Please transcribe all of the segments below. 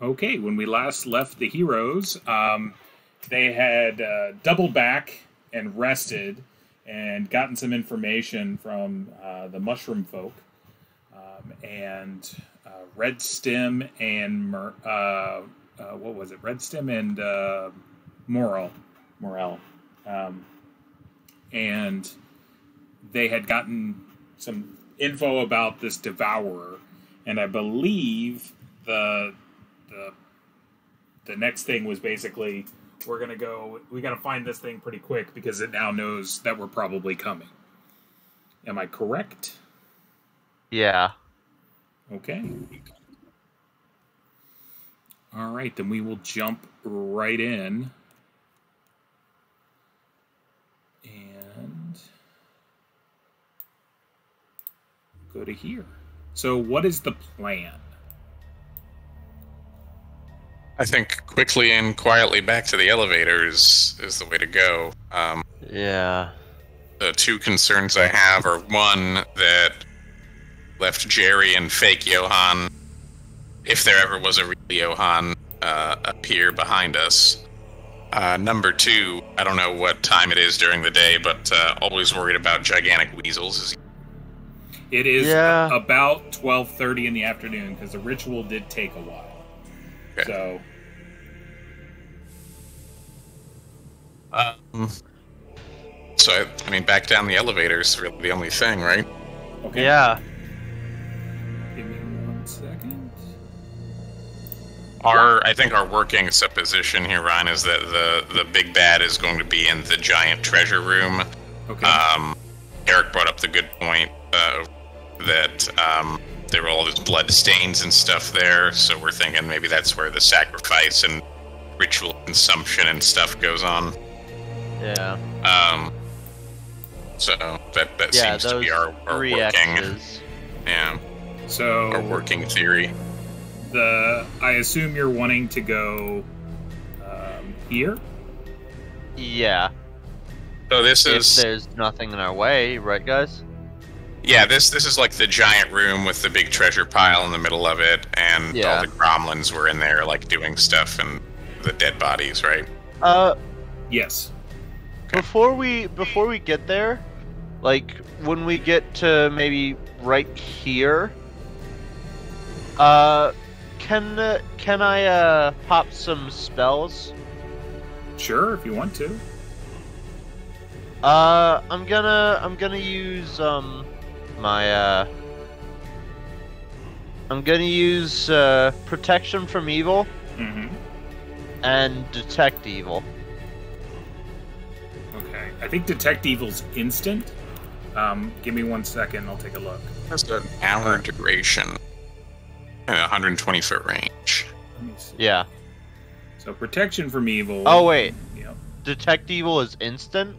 Okay, when we last left the heroes, um, they had uh, doubled back and rested and gotten some information from uh, the mushroom folk. Um, and uh, Red Stem and Mer- uh, uh, what was it? Red Stem and uh, Morel. Morel. Um, and they had gotten some info about this devourer, and I believe the the the next thing was basically we're gonna go. We got to find this thing pretty quick because it now knows that we're probably coming. Am I correct? Yeah. Okay. All right, then we will jump right in. And go to here. So, what is the plan? I think quickly and quietly back to the elevators is is the way to go. Um, Yeah. the two concerns I have are one that left Jerry and fake Johan, if there ever was a real Johan, uh, appear behind us. Uh, number two, I don't know what time it is during the day, but uh, always worried about gigantic weasels. It is Yeah. about 12:30 in the afternoon because the ritual did take a while. Okay. So, um, so I, I mean, back down the elevator is really the only thing, right? okay. Yeah. Give me one second. Our, I think our working supposition here, Ryan, is that the the big bad is going to be in the giant treasure room. Okay. Um, Eric brought up the good point uh, that um, there were all those blood stains and stuff there, so we're thinking maybe that's where the sacrifice and ritual consumption and stuff goes on. Yeah. Um, so that that Yeah, seems to be our, our three working, X's. yeah, so our working theory. the I assume you're wanting to go um, here. Yeah. So this If is there's nothing in our way, right, guys? Yeah, this this is like the giant room with the big treasure pile in the middle of it, and Yeah. all the Gromlins were in there, like doing stuff, and the dead bodies, right? Uh, Yes. before we before we get there, like when we get to maybe right here, uh, can uh, can I uh pop some spells? Sure, if you want to. Uh, I'm gonna I'm gonna use um my uh I'm gonna use uh protection from evil Mm-hmm. and detect evil. Okay. I think detect evil's instant. Um, give me one second. I'll take a look. That's an hour duration, and 120 foot range. Let me see. Yeah. So protection from evil. Oh wait, Yep. detect evil is instant.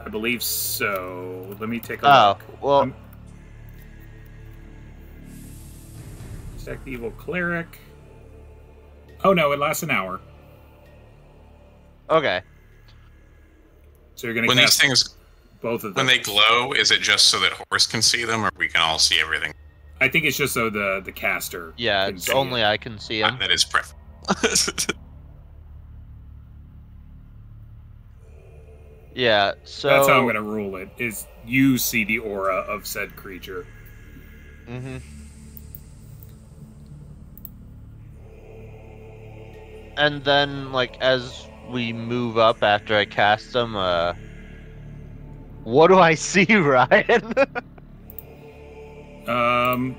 I believe so. Let me take a Oh look. well, Detect evil cleric. Oh no, it lasts an hour. okay. So you're gonna When these things, both of them. when they glow, is it just so that Horse can see them, or we can all see everything? I think it's just so the the caster. Yeah, can it's see only it. I can see him. That is preferable. Yeah, so That's how I'm gonna rule it. Is you see the aura of said creature. hmm And then, like, as we move up after I cast them, uh, what do I see, Ryan? Um,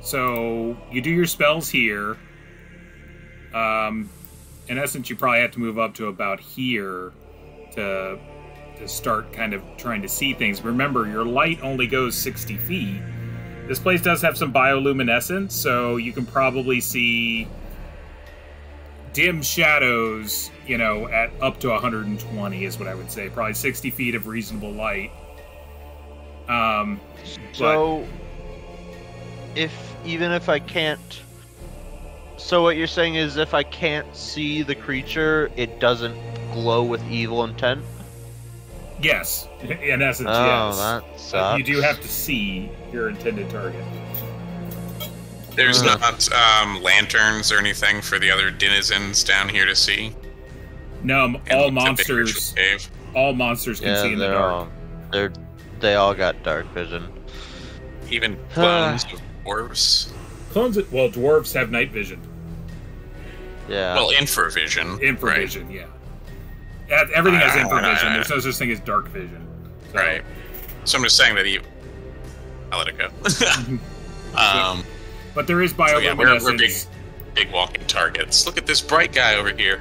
so you do your spells here. Um, in essence, you probably have to move up to about here to to start kind of trying to see things. Remember, your light only goes sixty feet. This place does have some bioluminescence, so you can probably see dim shadows. You know, at up to 120 is what I would say. Probably 60 feet of reasonable light. Um, so, if even if I can't, so what you're saying is, if I can't see the creature, it doesn't glow with evil intent. Yes, in essence, Oh, yes. that sucks. you do have to see your intended target. There's Uh. not um, lanterns or anything for the other denizens down here to see. No, m- And all monsters, Cave. all monsters can Yeah, see in the dark. all they're they all got dark vision. Even clones of dwarves. Clones, well, dwarves have night vision, Yeah. Well, infravision. infravision. Yeah, Yeah, everything has infravision. There's no such thing as dark vision. So- Right. right. So I'm just saying that he. I'll let it go. um, But there is so yeah, we're, we're big, big walking targets. Look at this bright guy over here.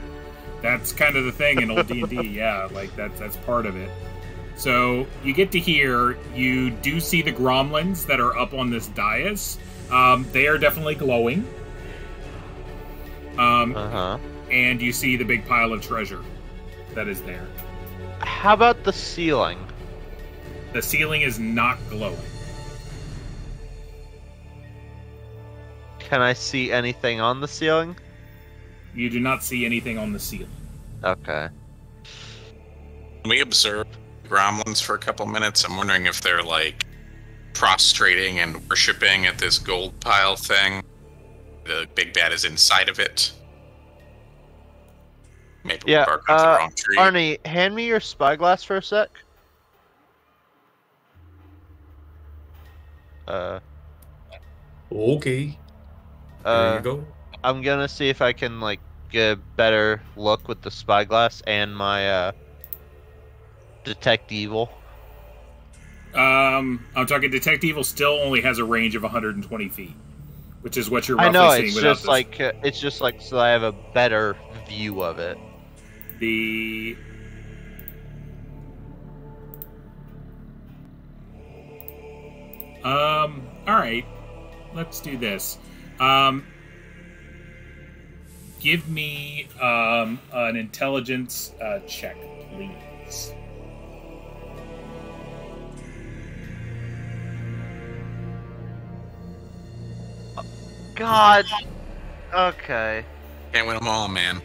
That's kind of the thing in old D and D. Yeah, like that's that's part of it. So you get to here. You do see the gromlins that are up on this dais. Um, they are definitely glowing. Um, uh huh. and you see the big pile of treasure that is there. How about the ceiling? The ceiling is not glowing. Can I see anything on the ceiling? You do not see anything on the ceiling. Okay. Can we observe gremlins for a couple minutes? I'm wondering if they're like prostrating and worshiping at this gold pile thing. The big bad is inside of it. Maybe we Yeah, bark up the uh, wrong tree. Arnie, hand me your spyglass for a sec. Uh, Okay. There uh, you go. I'm gonna see if I can like get a better look with the spyglass and my uh detect evil. Um, I'm talking Detect Evil still only has a range of 120 feet, which is what you're roughly I know seeing it's just this. like uh, it's just like so I have a better view of it. the um all right let's do this um give me um an intelligence uh check please God. Okay. Can't win them all, man.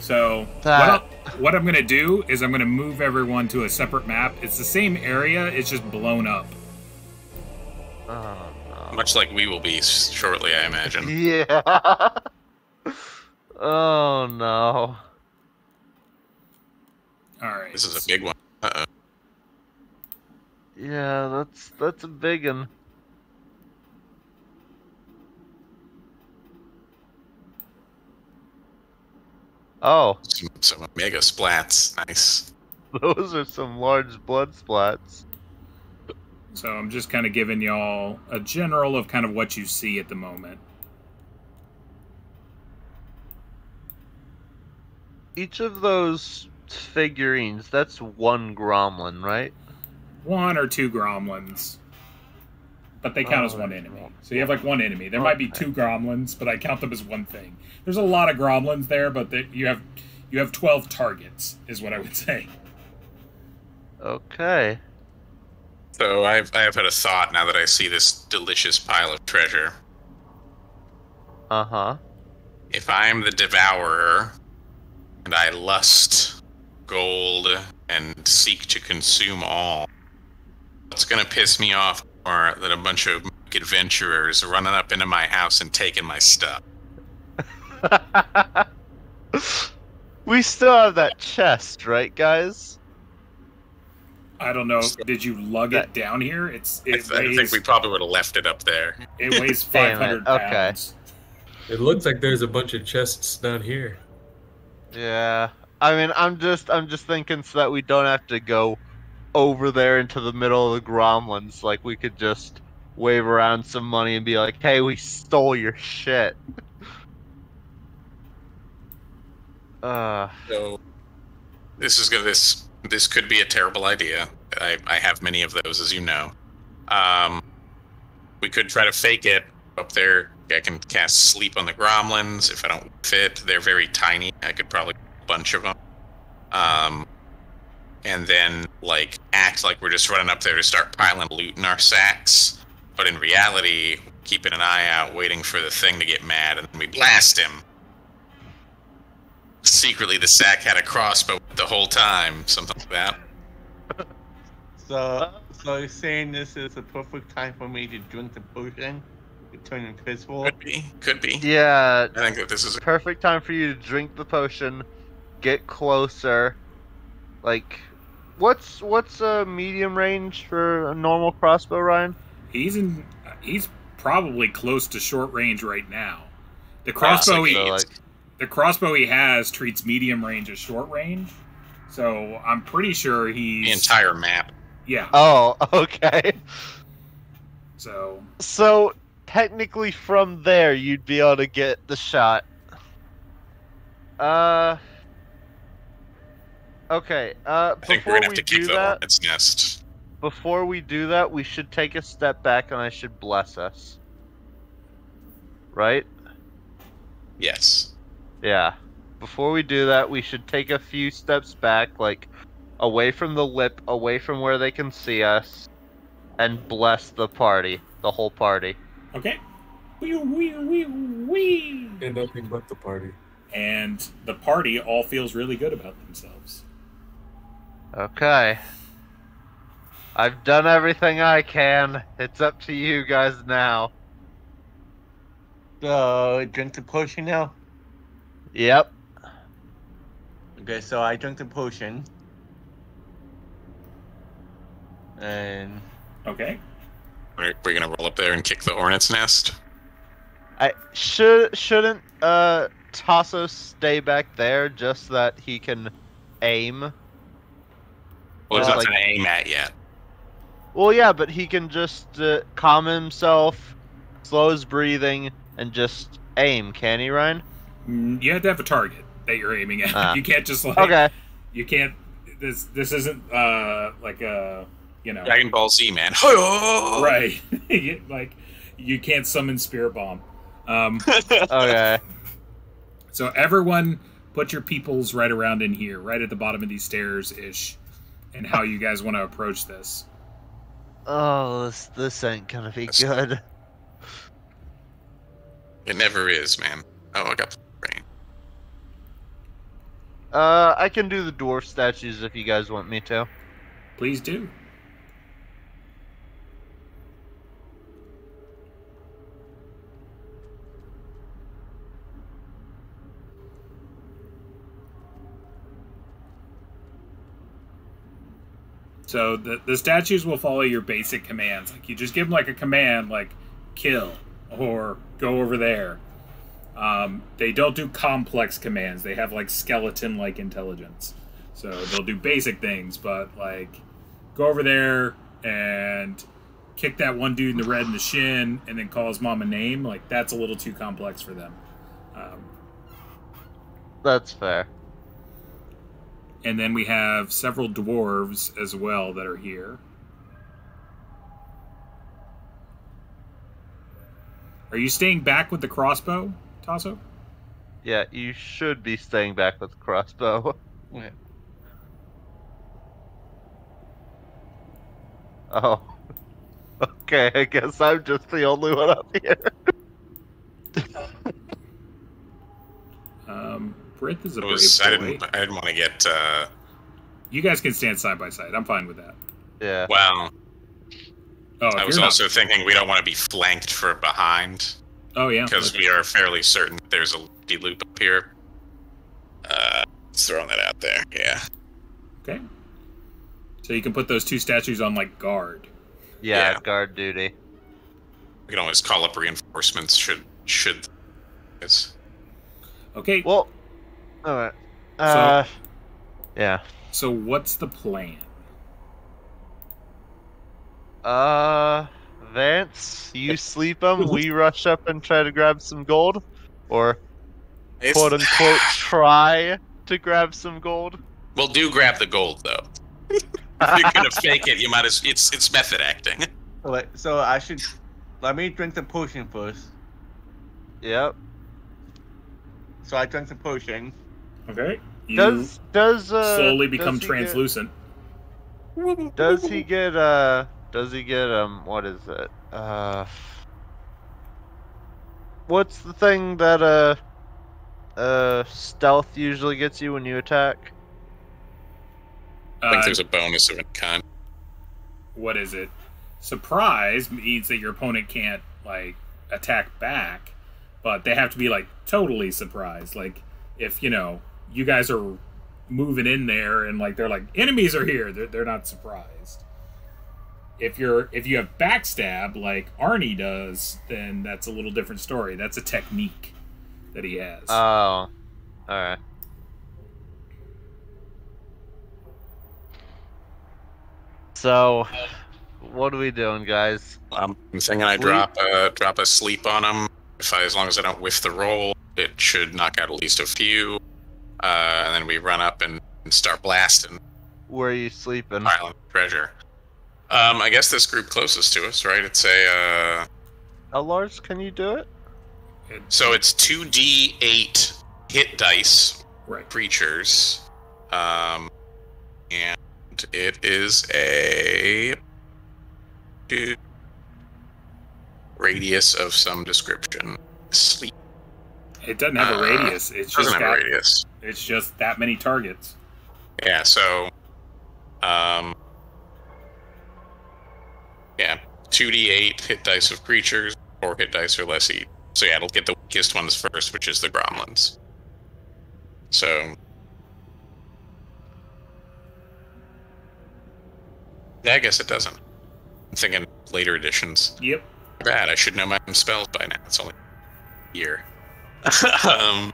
so That- what, I, what i'm gonna do is i'm gonna move everyone to a separate map it's the same area it's just blown up Oh no. Much like we will be shortly, I imagine. Yeah. oh no. all right This is a big one. Uh-oh. Yeah, that's that's a big one. Oh, Some, some mega splats. Nice. those are some large blood splats. So I'm just kind of giving y'all a general of kind of what you see at the moment. Each of those figurines, that's one gromlin, right? One or two gromlins. But they count as one oh, enemy. So you have like one enemy. There might be two gromlins, but I count them as one thing. There's a lot of gromlins there, but they, you have you have 12 targets is what I would say. Okay. So I've I have had a thought now that I see this delicious pile of treasure. Uh huh. If I'm the devourer and I lust gold and seek to consume all, what's gonna piss me off more than a bunch of adventurers running up into my house and taking my stuff? we still have that chest, right, guys? I don't know. Did you lug it down here? It's I, it th- I think we probably would have left it up there. it weighs 500 it, okay. pounds. It looks like there's a bunch of chests down here. Yeah. I mean, I'm just I'm just thinking so that we don't have to go over there into the middle of the gromlins. Like we could just wave around some money and be like, "Hey, we stole your shit." uh, So this is gonna this this could be a terrible idea. I, I have many of those, as you know. Um, we could try to fake it up there. I can cast sleep on the gromlins if I don't fit. They're very tiny. I could probably a bunch of them. Um, and then like act like we're just running up there to start piling loot in our sacks. But in reality, keeping an eye out, waiting for the thing to get mad, and we blast him secretly the sack had a crossbow the whole time, something like that. So, so you're saying this is the perfect time for me to drink the potion to turn invisible? Could be. Could be. Yeah, I think that this is a perfect time for you to drink the potion, get closer. Like, what's what's a medium range for a normal crossbow, Ryan? He's in. He's probably close to short range right now. The crossbow he So, like, the crossbow he has treats medium range as short range. So I'm pretty sure he's the entire map. yeah. oh, okay. So So technically, from there, you'd be able to get the shot. Uh. Okay. Uh, I think before we're gonna have to kick do the that, hornet's nest. before we do that, we should take a step back, and I should bless us. Right? Yes. Yeah. Before we do that, we should take a few steps back, like away from the lip, away from where they can see us, and bless the party, the whole party. okay. Wee, wee, wee, wee. And nothing but the party. And the party all feels really good about themselves. Okay. I've done everything I can. It's up to you guys now. So, drink the potion now? Yep. Okay, so I drank the potion. And Okay. We're, we're gonna roll up there and kick the hornet's nest. I should shouldn't uh Tasso stay back there just so that he can aim. Well, Well, there's nothing like- to aim at yet. Well, yeah, but he can just uh, calm himself, slow his breathing, and just aim. Can he, Ryan? Mm, You have to have a target that you're aiming at. Ah. You can't just like Okay. you can't this this isn't uh like a you know Dragon Ball Z, man. Right. right You- like you can't summon spirit bomb um Okay. so everyone put your peoples right around in here right at the bottom of these stairs ish and how you guys want to approach this Oh, this this ain't gonna be That's- good. It never is, man. Oh, I got brain. Uh, I can do the dwarf statues if you guys want me to. please do So the the statues will follow your basic commands. Like you just give them like a command, like kill or go over there. Um, they don't do complex commands. They have like skeleton like intelligence. So they'll do basic things, but like go over there and kick that one dude in the red in the shin, and then call his mom a name. Like that's a little too complex for them. Um, That's fair. And then we have several dwarves as well that are here. Are you staying back with the crossbow, Tasso? Yeah, you should be staying back with the crossbow. Okay. Oh. Okay, I guess I'm just the only one up here. Um, Brith is a It brave was, I boy. didn't. I didn't want to get. Uh, You guys can stand side by side. I'm fine with that. Yeah. well, Oh, I was also thinking we don't want to be flanked from behind Oh yeah. because we are fairly certain that there's a loopy loop up here. Uh, just throwing that out there. Yeah. Okay. So you can put those two statues on like guard. Yeah, Yeah. guard duty. We can always call up reinforcements should should. It's Okay. Well, alright. Uh, yeah. so what's the plan? Uh, Vance, you sleep them, we rush up and try to grab some gold? Or, it's- quote unquote, try to grab some gold? Well, do grab the gold though. if you're gonna fake it, you might as it's it's method acting. Wait, so I should let me drink the potion first. Yep. So I drank the potion. Okay. You Does, does, uh. slowly does become he get- translucent. Does he get uh does he get um what is it? Uh What's the thing that uh uh stealth usually gets you when you attack? I think Uh, there's a bonus of any kind. what is it? Surprise means that your opponent can't like attack back, but they have to be like totally surprised. Like if you know you guys are moving in there and like they're like enemies are here, they're they're not surprised. If you're if you have backstab like Arnie does, then that's a little different story. That's a technique that he has. Oh, all right. So, what are we doing, guys? I'm thinking I Sleep? drop a drop a sleep on him. If I, as long as I don't whiff the roll, it should knock out at least a few. Uh, and then we run up and, and start blasting Where are you sleeping? Island treasure. Um, I guess this group closest to us, right? It's a uh, How large can you do it? It- so it's two D eight hit dice right. creatures, um, and it is a radius of some description. Sleep It doesn't have a Uh, radius. It's doesn't just have a radius. it's just that many targets. Yeah, so um Yeah. Two D eight hit dice of creatures, or hit dice or less each. So yeah, it'll get the weakest ones first, which is the gremlins. So Yeah, I guess it doesn't. I'm thinking later editions. Yep. Bad, I should know my spells by now. It's only a year. um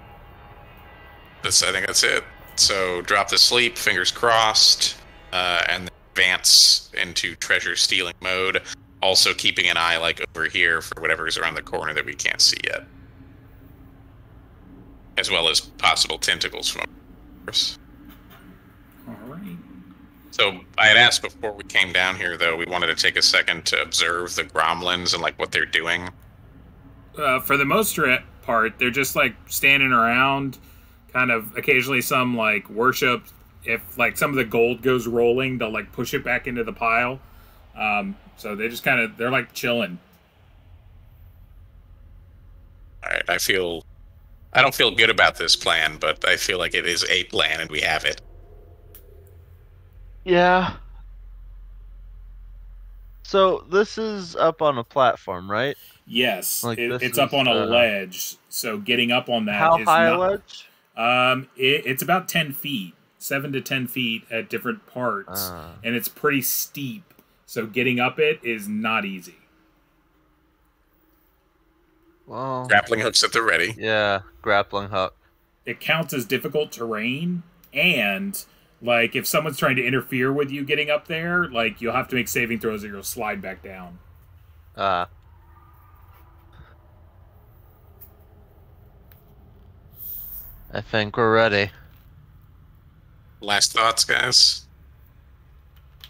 that's I think that's it. So drop the sleep, fingers crossed, uh, and then advance into treasure stealing mode. Also keeping an eye like over here for whatever's around the corner that we can't see yet. As well as possible tentacles from course. All right. So I had asked before we came down here though, we wanted to take a second to observe the gromlins and like what they're doing. Uh, for the most part, they're just like standing around, kind of occasionally some like worship. If like some of the gold goes rolling, they'll like push it back into the pile. Um, so they just kind of they're like chilling. Alright, I feel I don't feel good about this plan, but I feel like it is a plan and we have it. Yeah. So this is up on a platform, right? Yes, Like it, this it's up on a uh, ledge. So getting up on that How is high not- a ledge? Um, it, it's about ten feet, seven to ten feet at different parts, Ah. and it's pretty steep. So getting up it is not easy. Well, Grappling hooks at the ready. yeah, grappling hook. It counts as difficult terrain, and like if someone's trying to interfere with you getting up there, like you'll have to make saving throws or you'll slide back down. Ah. I think we're ready. Last thoughts, guys?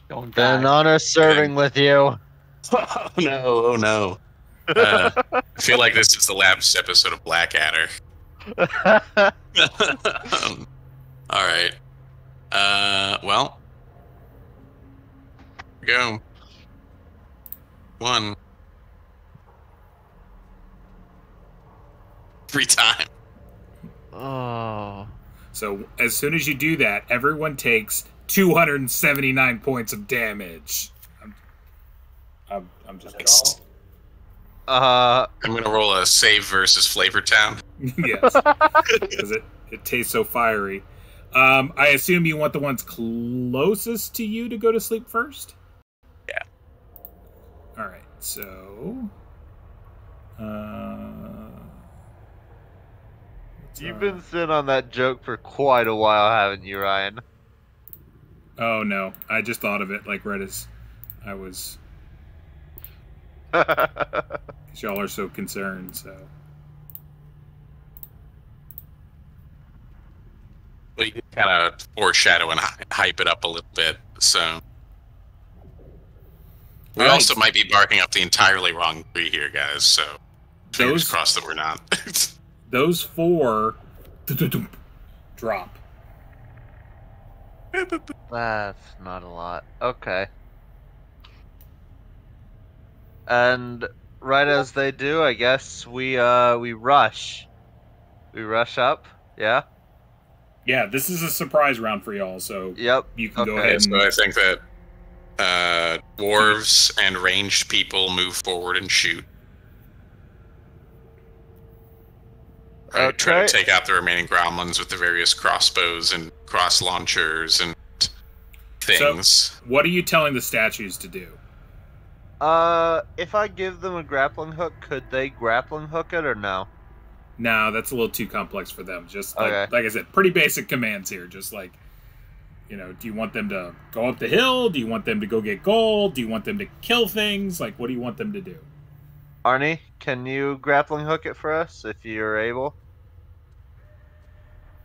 Don't Been an honor serving with you. Oh no, oh no. Uh, I feel like this is the last episode of Blackadder. um, all right. Uh, well, here we go. One. Three times. oh. So as soon as you do that, everyone takes 279 points of damage. I'm, I'm, I'm just Nice. Uh, I'm gonna roll a save versus Flavor Town. yes, because it, it tastes so fiery. Um, I assume you want the ones closest to you to go to sleep first. Yeah. All right. So, uh, what's you've been sitting on that joke for quite a while, haven't you, Ryan? Oh no! I just thought of it like right as I was. Cause y'all are so concerned. So We kind of foreshadow and hype it up a little bit. So we All right. also might be barking up the entirely wrong tree here, guys. So fingers Those- crossed that we're not. those four drop. That's not a lot. Okay. And right as they do, I guess we uh we rush. We rush up. Yeah. Yeah, this is a surprise round for y'all. So Yep. you can go Okay, ahead so and I think that Uh, dwarves and ranged people move forward and shoot. Right, try to take out the remaining gremlins with the various crossbows and cross launchers and things. So, What are you telling the statues to do? Uh, if I give them a grappling hook, could they grappling hook it or no? No, that's a little too complex for them. Just like, Okay. like I said, pretty basic commands here. Just like, you know, do you want them to go up the hill? Do you want them to go get gold? Do you want them to kill things? Like, what do you want them to do? Arnie, can you grappling hook it for us if you're able?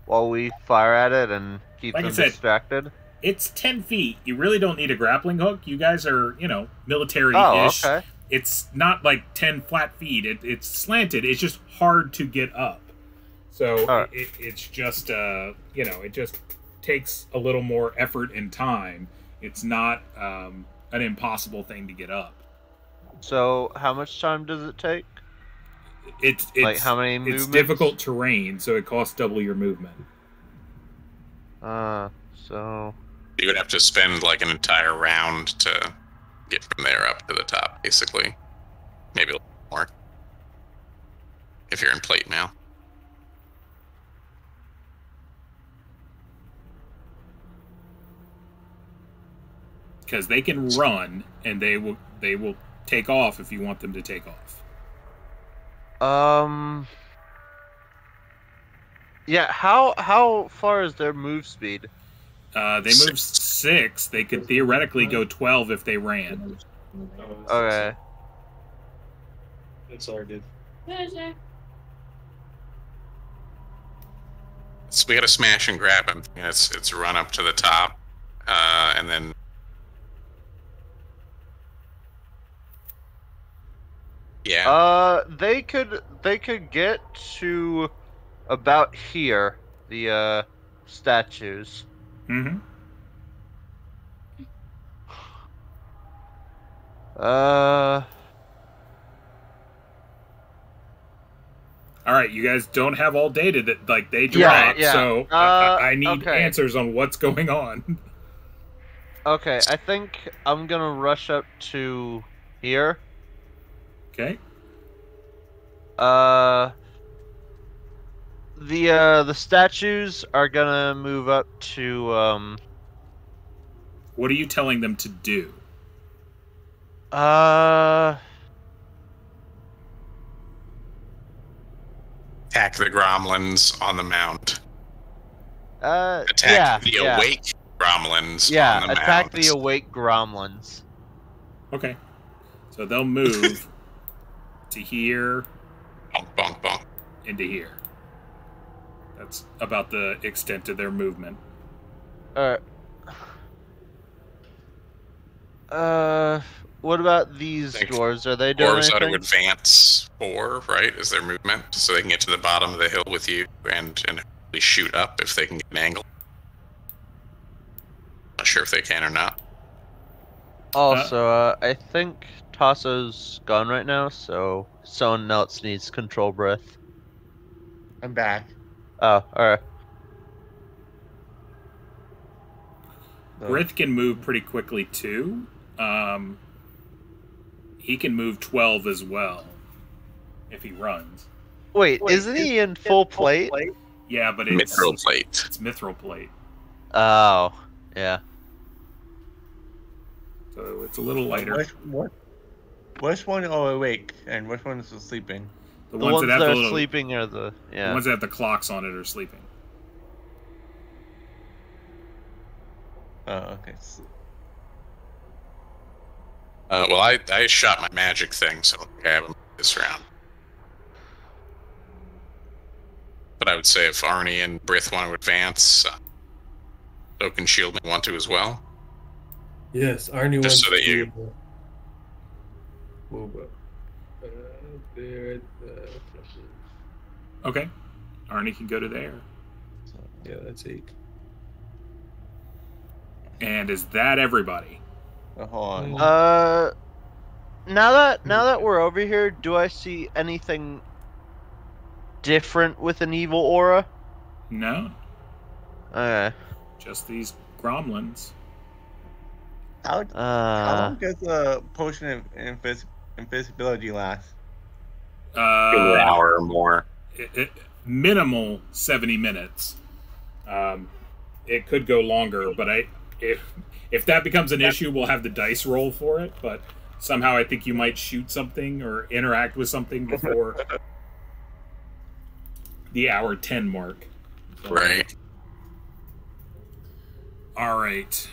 While we fire at it and keep Like them said- distracted. It's 10 feet. You really don't need a grappling hook. You guys are, you know, military-ish. Oh, okay. It's not like 10 flat feet. It, it's slanted. It's just hard to get up. So Alright. it, it's just, uh, you know, it just takes a little more effort and time. It's not um, an impossible thing to get up. So, how much time does it take? It's, it's like, how many it's difficult terrain, so it costs double your movement. Uh, so You would have to spend like an entire round to get from there up to the top, basically. Maybe a little more. If you're in plate mail. because they can run and they will they will take off if you want them to take off. Um. Yeah. How how far is their move speed? Uh, they move six. They could theoretically go twelve if they ran. Okay. It's all good. So we got to smash and grab him. You know, It's it's run up to the top, uh, and then yeah. Uh, they could they could get to about here. The uh statues. Mm-hmm. Uh. All right, you guys don't have all data that like they Yeah, drop, yeah. so I, Uh, I- I need okay. answers on what's going on. Okay. I think I'm gonna rush up to here. Okay. Uh. The uh the statues are gonna move up to um What are you telling them to do? uh Attack the gromlins on the mound. uh Attack yeah, the yeah. awake gremlins Yeah, on the attack mound. the awake gromlins. Okay, so they'll move to here Bonk, bonk, bonk. into here. That's about the extent of their movement. Alright. Uh, what about these Think dwarves? Are they doing Dwarves ought to anything? advance four, right? Is their movement so they can get to the bottom of the hill with you and and shoot up if they can get an angle. Not sure if they can or not. Also, uh, I think Tasso's gone right now, so someone else needs control breath. I'm back. Oh, alright. So- Brith can move pretty quickly too. Um, he can move twelve as well if he runs. Wait, isn't he in full plate? Yeah, but it's Mithril plate. it's mithril plate, Oh, yeah. so it's a little lighter. Which, what? Which one are awake and which one is sleeping? The, The ones, ones that have that are little, sleeping are the yeah. the yeah. ones that have the clocks on it are sleeping. Oh, okay. s- Uh, well, I, I shot my magic thing, so I have him this round. But I would say if Arnie and Brith want to advance, uh, so can Shield may want to as well. Yes, Arnie Just wants so that to you- move. Uh, there, uh, Okay, Arnie can go to there. yeah, that's eight. And is that everybody? Oh, hold on. Uh, now that now that we're over here, do I see anything different with an evil aura? No, Okay. just these gremlins. How, how Uh, long does a potion of invis- invisibility last? An Uh, hour or more. it, it, minimal 70 minutes. Um, it could go longer, but I if if that becomes an issue, we'll have the dice roll for it. But somehow, I think you might shoot something or interact with something before the hour 10 mark. So- Right. All right.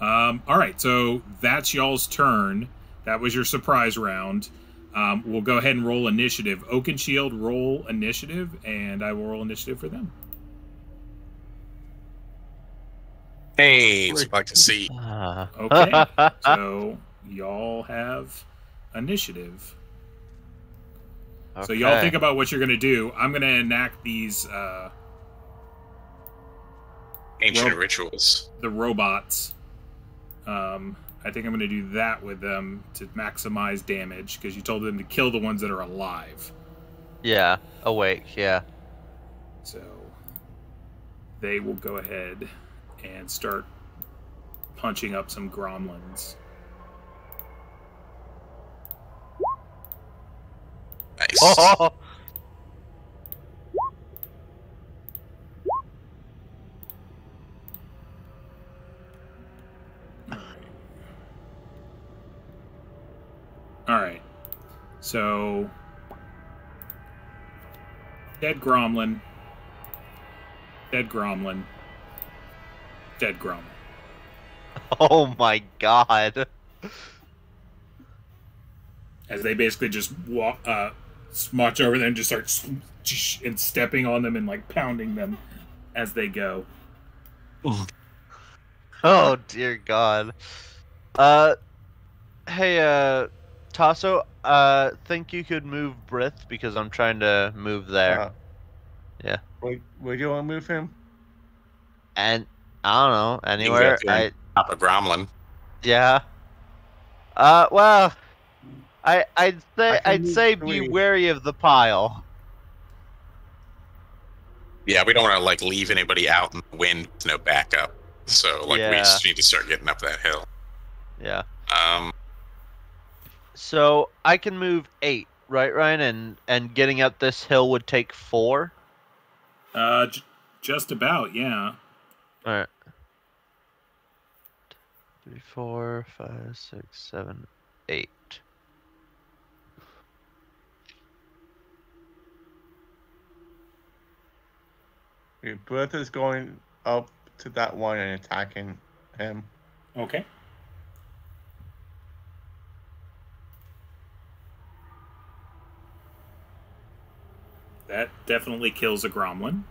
Um, all right, so that's y'all's turn. That was your surprise round. Um, we'll go ahead and roll initiative. Oak and Shield roll initiative, and I will roll initiative for them. Hey, it's like to see. uh, Okay. so y'all have initiative. So y'all think about what you're gonna do. I'm gonna enact these uh, Ancient Well- rituals. the robots. Um, I think I'm going to do that with them to maximize damage because you told them to kill the ones that are alive. Yeah, awake. Yeah. So they will go ahead and start punching up some gromlins. Nice. Oh, All right. So dead gromlin, dead gromlin, dead gromlin. oh my god. as they basically just walk, uh, march over them and just start and stepping on them and like pounding them as they go. Oh dear god. Uh hey uh Tasso, uh think you could move Brith because I'm trying to move there. Uh, Yeah. Would, would you want to move him? and I don't know, anywhere. Exactly. I Top of Gromlin. yeah. Uh well I I'd say I I'd say three. be wary of the pile. Yeah, we don't want to like leave anybody out in the wind with no backup. So like we just need to start getting up that hill. Yeah. Um, So I can move eight, right, Ryan? And and getting up this hill would take four. Uh, j- just about, yeah. Alright. Three, four, five, six, seven, eight. Your Brith is going up to that one and attacking him. Okay. That definitely kills a gromlin.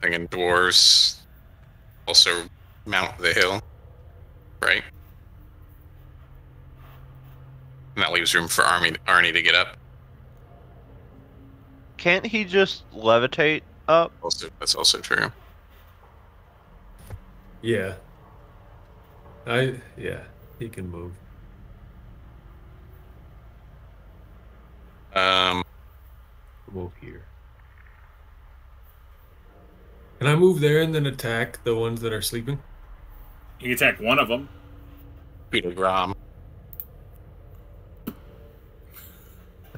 thinking dwarves also mount the hill, right? And that leaves room for Army Arnie to get up. Can't he just levitate up? Also, that's also true. Yeah. I yeah, he can move. Um, Move here. Can I move there and then attack the ones that are sleeping? You can attack one of them. Peter Grom.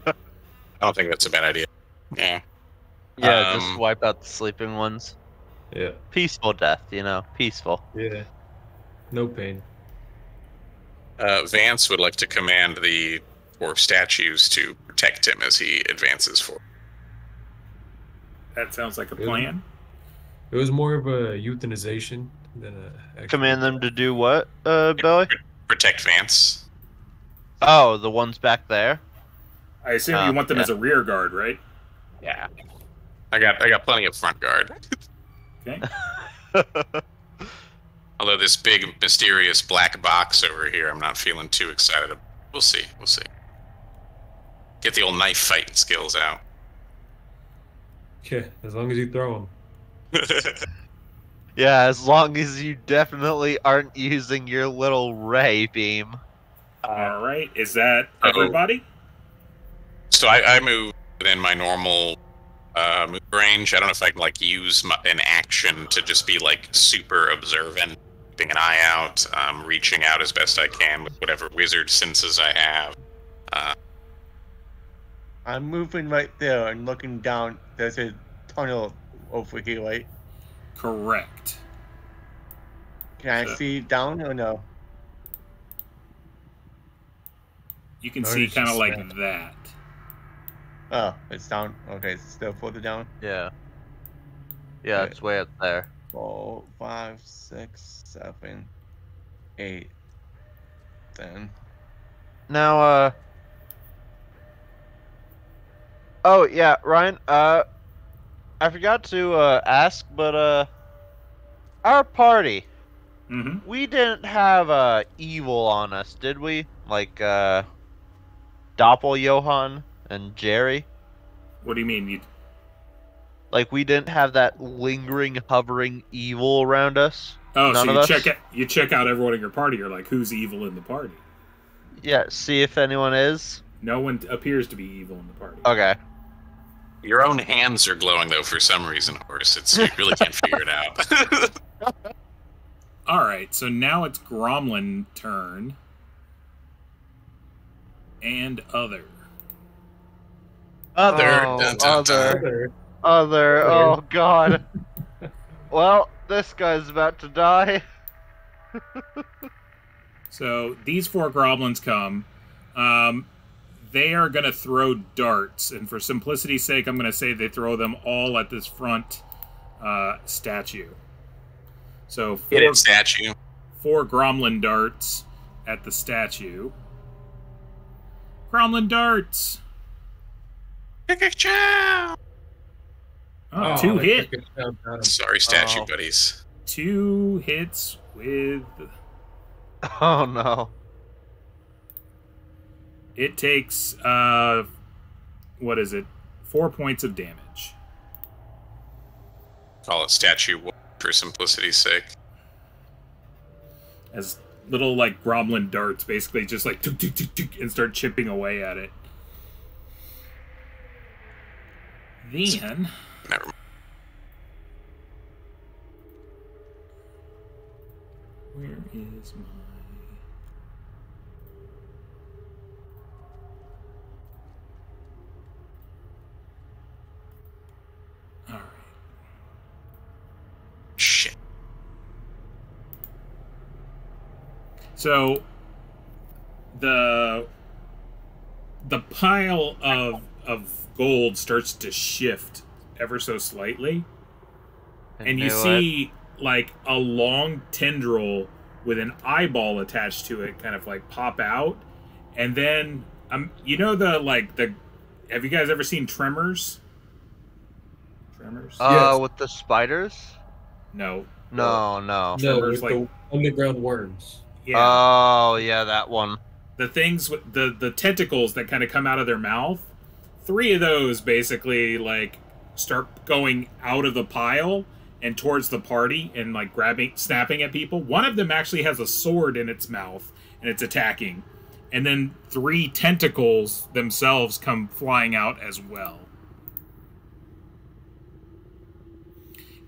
I don't think that's a bad idea. Yeah. Yeah, Um, just wipe out the sleeping ones. Yeah. Peaceful death, you know, peaceful. Yeah. No pain. Uh, Vance would like to command the dwarf statues to protect him as he advances forward. That sounds like a plan. It was more of a euthanization than a actual- Command them to do what, uh, Billy? Protect Vance. Oh, the ones back there? I assume you Um, want them yeah. as a rear guard, right? Yeah. I got I got plenty of front guard. Okay. Although this big mysterious black box over here, I'm not feeling too excited. About. We'll see. We'll see. Get the old knife fighting skills out. Yeah, as long as you throw them. yeah, as long as you definitely aren't using your little ray beam. All right. Is that Oh. everybody? so I, I move within my normal uh, move range. I don't know if I can like use my, an action to just be like super observant, keeping an eye out, um, reaching out as best I can with whatever wizard senses I have. Uh, I'm moving right there and looking down. There's a tunnel over here, right? Correct. Can I Sure. see down or no? You can Or see kind of like that. That. Oh, it's down. Okay, it's still further down. Yeah. Yeah, Okay. it's way up there. Four, five, six, seven, eight. Then Now, uh. Oh yeah, Ryan. Uh, I forgot to uh ask, but uh, our party, Mm-hmm. we didn't have uh evil on us, did we? Like uh, Doppel Johann and Jerry. What do you mean? You Like we didn't have that lingering, hovering evil around us. oh, None so you check it. You check out everyone in your party. You're like, who's evil in the party? Yeah, see if anyone is. No one appears to be evil in the party. Okay. your own hands are glowing though for some reason, Horace. It's you really can't figure it out. All right, so now it's Gromlin turn. And other. Other, Oh, dun, dun, dun. other. Other. Other. Oh God. well, this guy's about to die. So these four goblins come. Um, they are going to throw darts, and for simplicity's sake, I'm going to say they throw them all at this front uh, statue. So Get four, it, statue. four gromlin darts at the statue. Gromlin darts. Ciao. Oh, two I hit. took it down, down. Sorry, statue Oh. buddies. Two hits with. Oh no. It takes uh, what is it? Four points of damage. Call it statue one for simplicity's sake. as little like gromlin darts basically just like tuk, tuk, tuk, tuk, and start chipping away at it. Then Never mind. where is my All right. Shit. So the the pile of of gold starts to shift ever so slightly, and you knew it. see like a long tendril with an eyeball attached to it, kind of like pop out, and then um, you know the like the. Have you guys ever seen Tremors? Tremors? Uh, Yes. with the spiders? no. No, no. No, Tremors, with like- the underground worms. Yeah. Oh, yeah, that one. the things with the the tentacles that kind of come out of their mouth three of those basically like start going out of the pile and towards the party and like grabbing snapping at people one of them actually has a sword in its mouth and it's attacking and then three tentacles themselves come flying out as well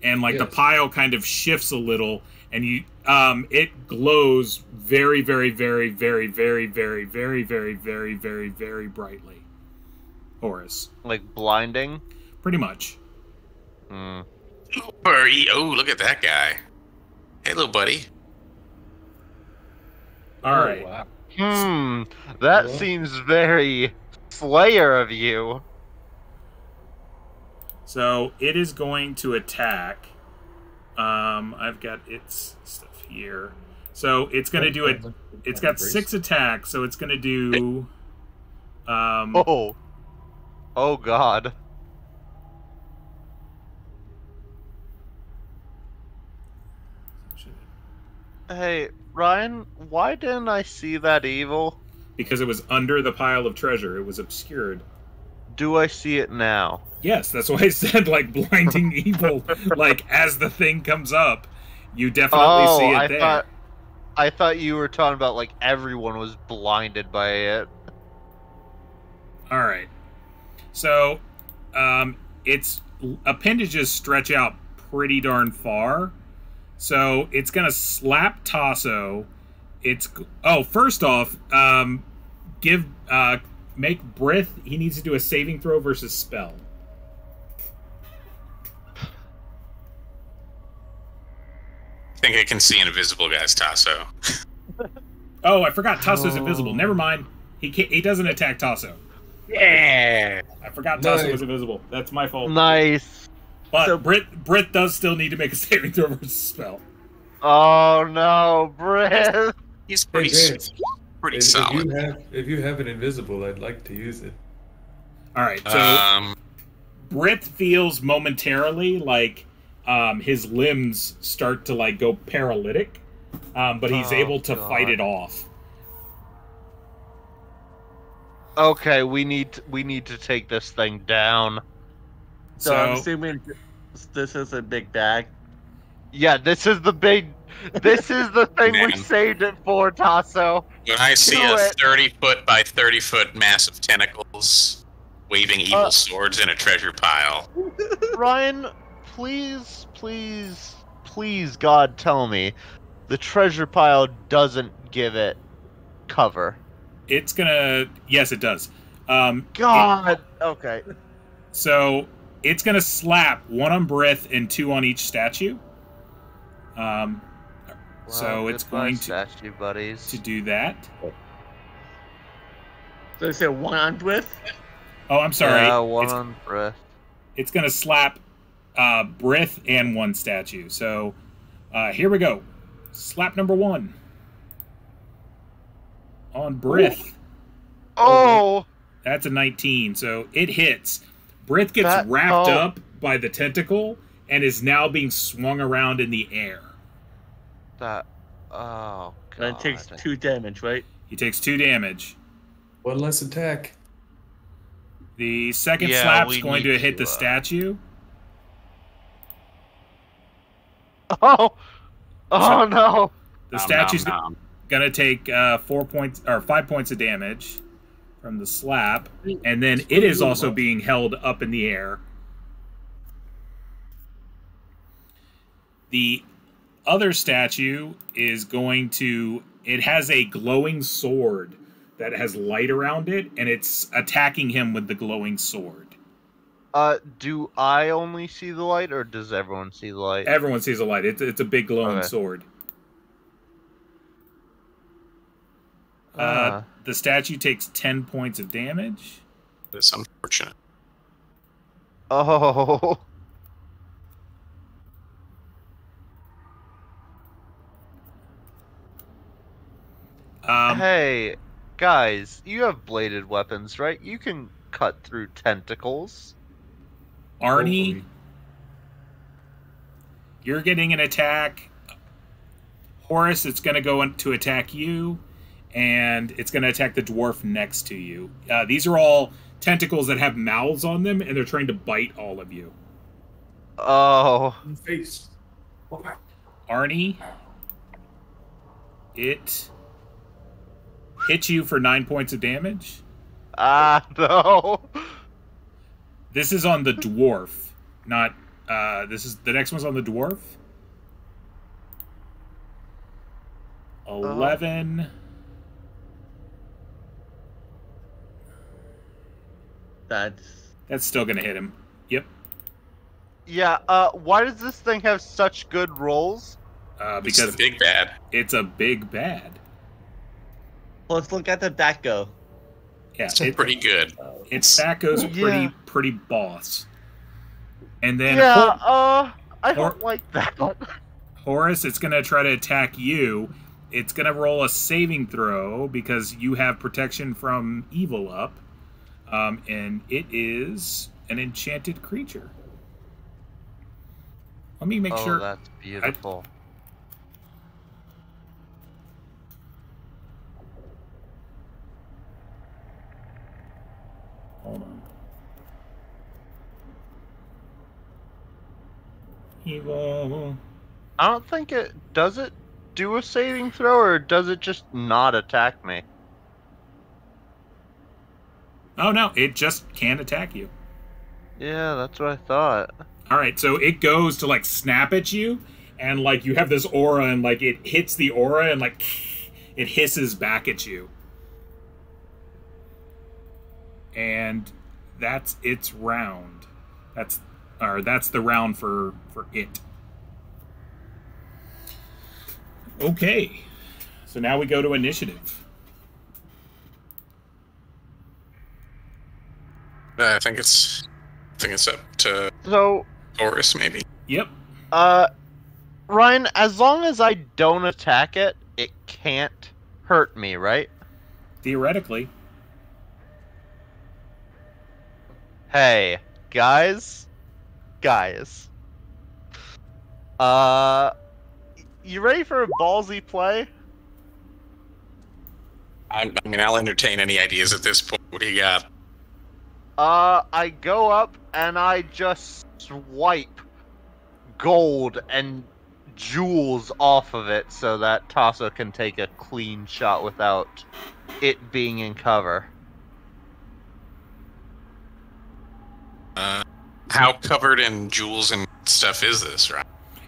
and like the pile kind of shifts a little and you um it glows very very very very very very very very very very very brightly Horace Like blinding. pretty much Hmm. Oh. Oh, look at that guy. Hey, little buddy. all Oh, right wow. Hmm. That Well. seems very Slayer of you. so it is going to attack um i've got its stuff here so it's going to do it it's got six attacks so it's going to do um Oh. Oh God. Hey, Ryan, why didn't I see that evil? because it was under the pile of treasure it was obscured Do I see it now? Yes, that's why I said like blinding evil. Like as the thing comes up, you definitely oh, see it I there. thought I thought you were talking about like everyone was blinded by it. All right. So um, its appendages stretch out pretty darn far. So it's gonna slap Tasso. It's oh, first off, um, give uh, make Brith. He needs to do a saving throw versus spell. I think I can see an invisible guy's Tasso. Oh, I forgot Tasso's Oh. invisible. Never mind. He can't, he doesn't attack Tasso. Yeah. I forgot Tasso Nice. was invisible. That's my fault. Nice. But So- Brith Brith does still need to make a saving throw versus spell. Oh no, Brett. He's pretty, Hey, s- pretty If, if you have if you have an invisible, I'd like to use it. All right, so um, Brith feels momentarily like um, his limbs start to like go paralytic, um, but he's Oh, able to fight it off. Okay, we need to, we need to take this thing down. So, So, I'm assuming this is a big bag. Yeah, this is the big. This is the thing we saved it for, Tasso. when I see do a it. 30 foot by 30 foot mass of tentacles waving evil Uh. swords in a treasure pile, Ryan, please, please, please, God, tell me, the treasure pile doesn't give it cover. It's gonna. Yes, it does. Um, God. Okay. so it's gonna slap one on Brith and two on each statue. Um, so it's going to statue buddies. to do that. So is say one on with? Oh, I'm sorry. Yeah, one It's- on Brith. it's going to slap uh, Brith and one statue. So uh, here we go. Slap number one on Brith. Oh, That's a 19. So it hits. Brith gets That- wrapped oh. up by the tentacle and is now being swung around in the air. that. Oh, God. And it takes two damage, right? He takes two damage. One less attack. The second Yeah, slap's going to hit to, the uh, statue. Oh, oh no. The Nom, statue's nom, nom. Gonna take uh, four points or five points of damage from the slap, and then it is also being held up in the air. The other statue is going to. It has a glowing sword that has light around it, and it's attacking him with the glowing sword. Uh, do I only see the light, or does everyone see the light? Everyone sees the light. It's, it's a big glowing Okay. sword. Uh, Uh, the statue takes 10 points of damage. That's unfortunate. oh. Um, hey, guys, you have bladed weapons, right? You can cut through tentacles. Arnie, Hopefully. you're getting an attack. Horace, it's going to go to attack you, and it's going to attack the dwarf next to you. Uh, these are all tentacles that have mouths on them, and they're trying to bite all of you. Oh, Face. Arnie, it hits you for nine points of damage. ah, no. This is on the dwarf, not. Uh, this is the next one's on the dwarf. Eleven. That's That's still gonna hit him. Yep. Yeah, uh, why does this thing have such good rolls? Uh, It's because the big bad. it's a big bad. let's look at the back go. Yeah, It's it, pretty good. it's Sacco's pretty Yeah. pretty boss. And then yeah, Hor- uh, I don't like that. Horace, it's gonna try to attack you. It's gonna roll a saving throw because you have protection from evil up, um, and it is an enchanted creature. Let me make oh, sure. that's beautiful. Hold on. Evil. I don't think it does it do a saving throw, or does it just not attack me? Oh no, it just can't attack you. Yeah, that's what I thought. All right, so it goes to like snap at you, and like you have this aura, and like it hits the aura, and like it hisses back at you. And that's its round. That's or that's the round for for it. Okay, so now we go to initiative. I think it's. I think it's up to So, Taurus, maybe. Yep. uh, Ryan, as long as I don't attack it, it can't hurt me, right? Theoretically, Hey, guys, guys. Uh, you ready for a ballsy play? I, I mean, I'll entertain any ideas at this point. What do you got? Uh, I go up and I just swipe gold and jewels off of it so that Tasso can take a clean shot without it being in cover. Uh, how covered in jewels and stuff is this, right?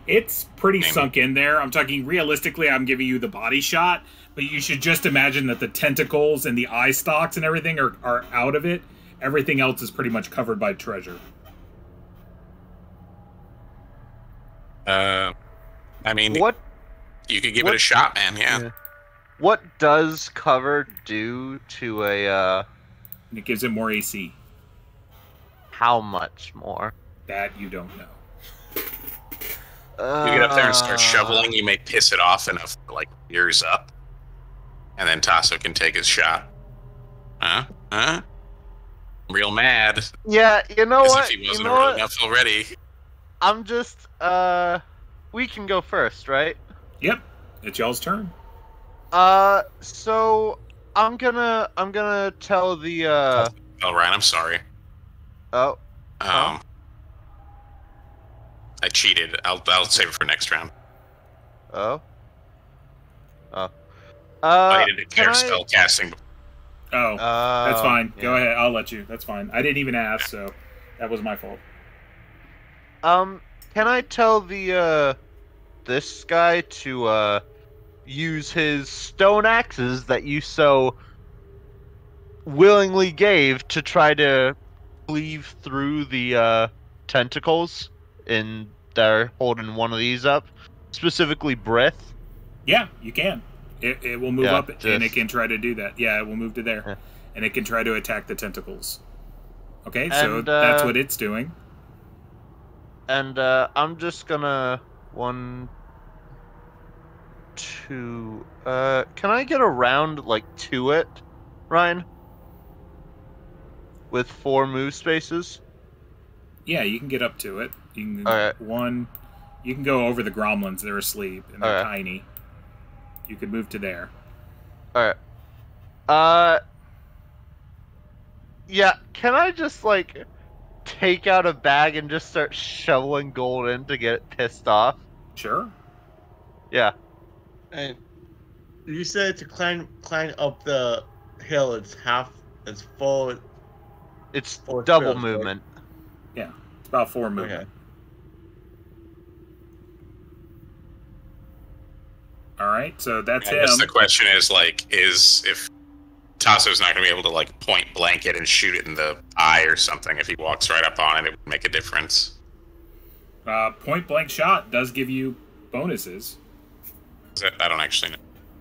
It's pretty Maybe. sunk in there. I'm talking realistically, I'm giving you the body shot, but you should just imagine that the tentacles and the eye stalks and everything are, are out of it. Everything else is pretty much covered by treasure. Uh, I mean, What you could give what- it a shot, man. Yeah. Yeah. what does cover do to a uh it gives it more AC. how much more? That you don't know. Uh, You get up there and start shoveling. You may piss it off enough, to, like ears up, and then Tasso can take his shot. Huh? Huh? Real mad, Yeah, you know as what? if he You wasn't know already what? enough already. I'm just uh we can go first, right? Yep. It's y'all's turn. Uh so I'm gonna I'm gonna tell the uh Oh, Ryan, I'm sorry. oh Um, Huh? I cheated. I'll I'll save it for next round. oh oh uh I didn't care declare I- spell casting. Oh, uh, that's fine. Go ahead. I'll let you. That's fine. I didn't even ask, so that was my fault. Um can I tell the uh this guy to uh use his stone axes that you so willingly gave to try to cleave through the uh tentacles in there holding one of these up specifically Brith Yeah, you can. It, it will move Yeah, up and it can try to do that. Yeah, it will move to there. Yeah. And it can try to attack the tentacles. Okay, so And, that's uh, what it's doing. and uh i'm just gonna one two uh can i get around like to it ryan with four move spaces Yeah, you can get up to it. You can Alright. one. You can go over the gromlins. They're asleep and they're Alright. tiny. You could move to there. all right uh yeah can i just like take out a bag and just start shoveling gold in to get it pissed off Sure. yeah And you said to climb climb up the hill. It's half. It's full. it's Four double spells, right? movement It's about four movement. Okay. All right, so that's I guess him. the question is like, is if Tasso's not going to be able to like point blank it and shoot it in the eye or something. If he walks right up on it, it would make a difference. Uh, point blank shot does give you bonuses. Is that- I don't actually know.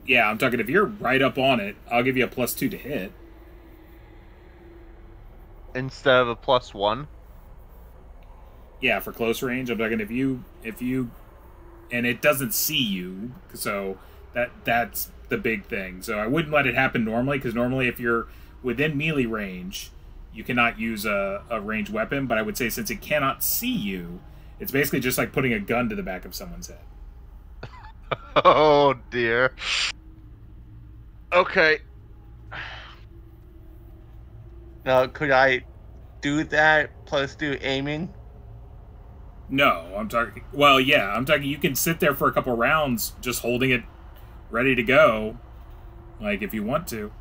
Yeah, I'm talking if you're right up on it, I'll give you a plus two to hit. instead of a plus one Yeah, for close range, I'm talking if you if you and it doesn't see you, so that that's the big thing. So I wouldn't let it happen normally because normally if you're within melee range, you cannot use a, a ranged weapon. But I would say since it cannot see you, it's basically just like putting a gun to the back of someone's head. Oh dear. Okay. Now, could I do that plus do aiming? No, I'm talking. Well, yeah, I'm talking. You can sit there for a couple rounds just holding it ready to go, like if you want to.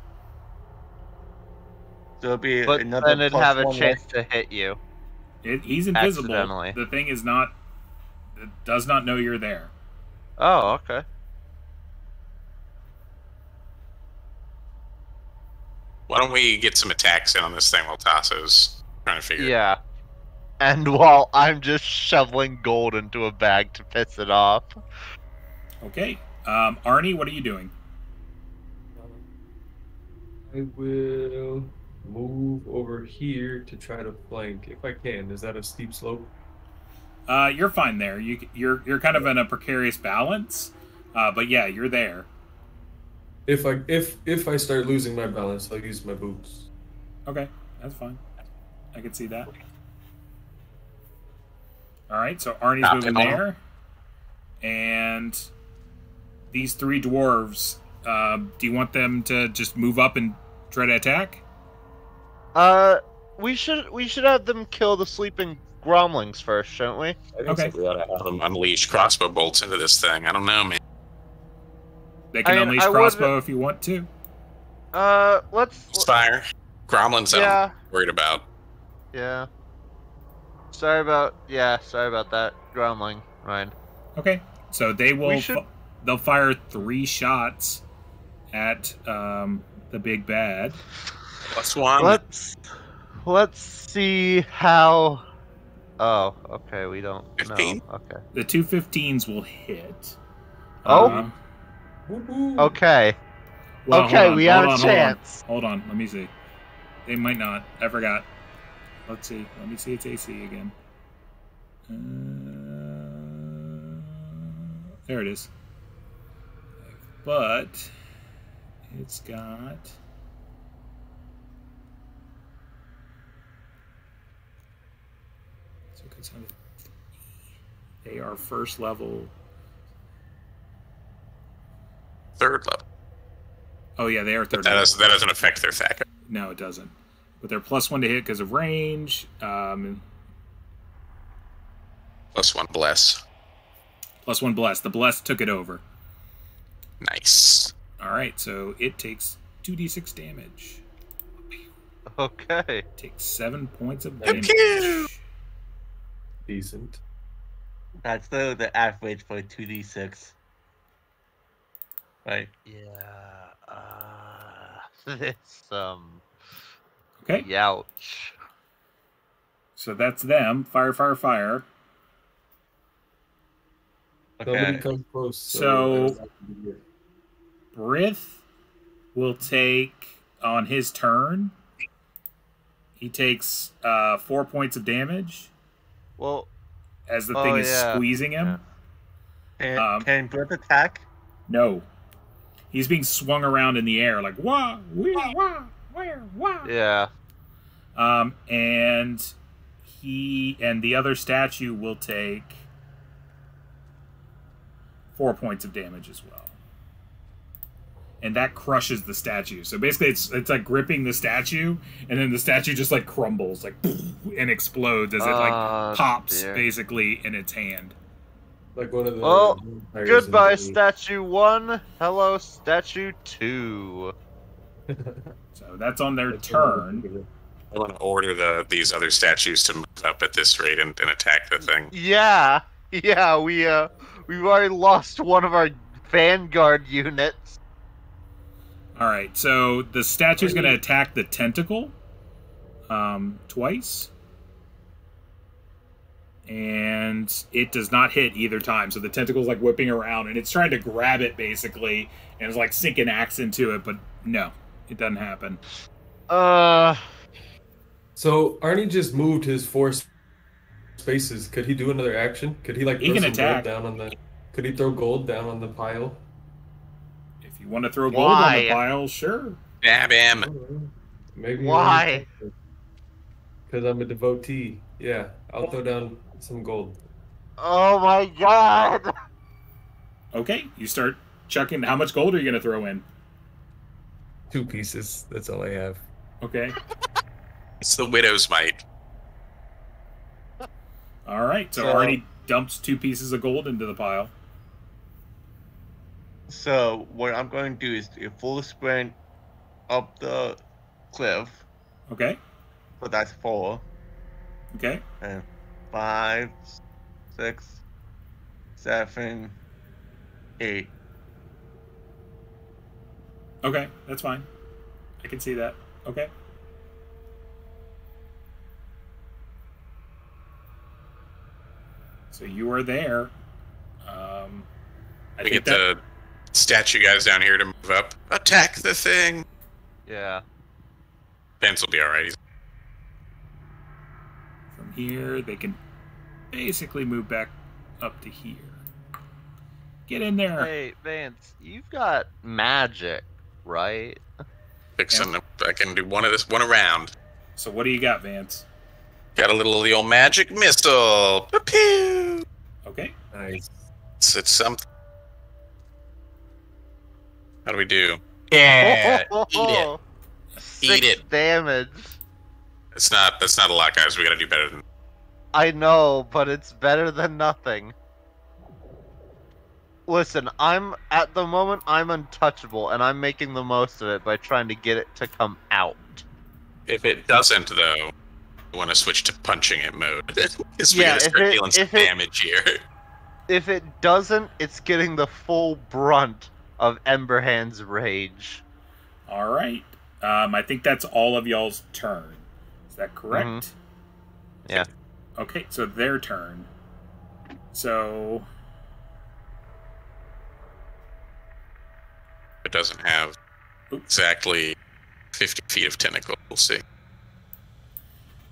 So it'll be But another then it'd plus have a one chance to hit you. It, he's invisible. The thing is not. It does not know you're there. Oh, okay. Why don't we get some attacks in on this thing while Tasso's trying to figure it Yeah. And while I'm just shoveling gold into a bag to piss it off. Okay. Um, Arnie, what are you doing? I will move over here to try to flank if I can. Is that a steep slope? Uh, you're fine there. You you're you're kind of in a precarious balance, uh, but yeah, you're there. If I if if I start losing my balance, I'll use my boots. Okay, that's fine. I can see that. All right, so Arnie's Not moving at all. there, and these three dwarves. Um, do you want them to just move up and try to attack? Uh, we should we should have them kill the sleeping gromlings first, shouldn't we? I think Okay. we ought to have them unleash crossbow bolts into this thing. I don't know, man. They can I mean, unleash I would- crossbow if you want to. Uh, let's. Fire. Gromlins, I'm Yeah, worried about. yeah. Sorry about yeah. Sorry about that, gromling, Ryan. Okay, so they will. Should- fi- they'll fire three shots at um, the big bad. Plus one. Let's let's see how. Oh, okay. We don't know. Okay. The two 15s will hit. Oh. Uh, Okay. well, okay, on, we hold have on, a hold on. chance. Hold on, let me see. They might not. I forgot. Let's see. Let me see its AC again. Uh, there it is. But it's got. So it's on- They are first level. Third level. Oh yeah, they are third That, level. does, that doesn't affect their THAC0. No, it doesn't. But they're plus one to hit because of range. Um, Plus one bless. plus one bless. The bless took it over. Nice. All right, so it takes two d six damage. Okay. Takes seven points of damage. Decent. That's the the average for two d six. Right. Yeah. Uh, this um. Okay, Youch. so that's them. Fire, fire, fire. Nobody Okay. close. So- So, Brith will take on his turn. He takes uh, four points of damage Well, as the Oh, thing is yeah. squeezing him. Can, Um, can Brett attack? No, he's being swung around in the air like wah, wah, wah, where, wah. yeah. Um, and he and the other statue will take four points of damage as well. And that crushes the statue. So basically, it's it's like gripping the statue, and then the statue just like crumbles, like and explodes as it like Oh, pops dear. basically in its hand. like one of the. Well, Goodbye, the- statue one. Hello, statue two. So that's on their That's what I'm turn. Thinking of. I want to order the these other statues to move up at this rate and, and attack the thing. Yeah, yeah. We uh, we've already lost one of our vanguard units. All right, so the statue's going to attack the tentacle um, twice, and it does not hit either time. So the tentacle's like whipping around, and it's trying to grab it basically, and it's like sinking axe into it, but no, it doesn't happen. Uh, So Arnie just moved his four spaces. Could he do another action? Could he like He throw can some attack. gold down on the? Could he throw gold down on the pile? If you want to throw gold on the pile, sure. Stab him. Maybe. Why? Because I'm a devotee. Yeah, I'll throw down some gold. oh my god. Okay, you start chucking. How much gold are you going to throw in? Two pieces. That's all I have. Okay. It's the widow's mite. All right, so So- Arnie dumps two pieces of gold into the pile. So what I'm going to do is a full sprint up the cliff. Okay. So that's four. Okay. And five, six, seven, eight. Okay, that's fine. I can see that. Okay. So you are there. Um, I We think get that, the statue guys down here to move up. Attack the thing. Yeah. Vance will be alright. From here they can basically move back up to here. Get in there. Hey, Vance, you've got magic, right? fixing. I can do one of this one around. So what do you got, Vance? Got a little of the old magic missile. Pew. Okay. Nice. It's, it's something. How do we do? Yeah, eat it. Six it. damage. It's not. That's not a lot, guys. We gotta do better than. I know, but it's better than nothing. Listen, I'm at the moment I'm untouchable, and I'm making the most of it by trying to get it to come out. If it doesn't, though, I want to switch to punching it mode. Because we Yeah, gotta if start it- dealing some it- damage here. If it doesn't, it's getting the full brunt of Emberhand's rage. All right. Um, I think that's all of y'all's turn. Is that correct? Mhm. Yeah. Okay, so their turn. So It doesn't have exactly 50 feet of tentacle. We'll see.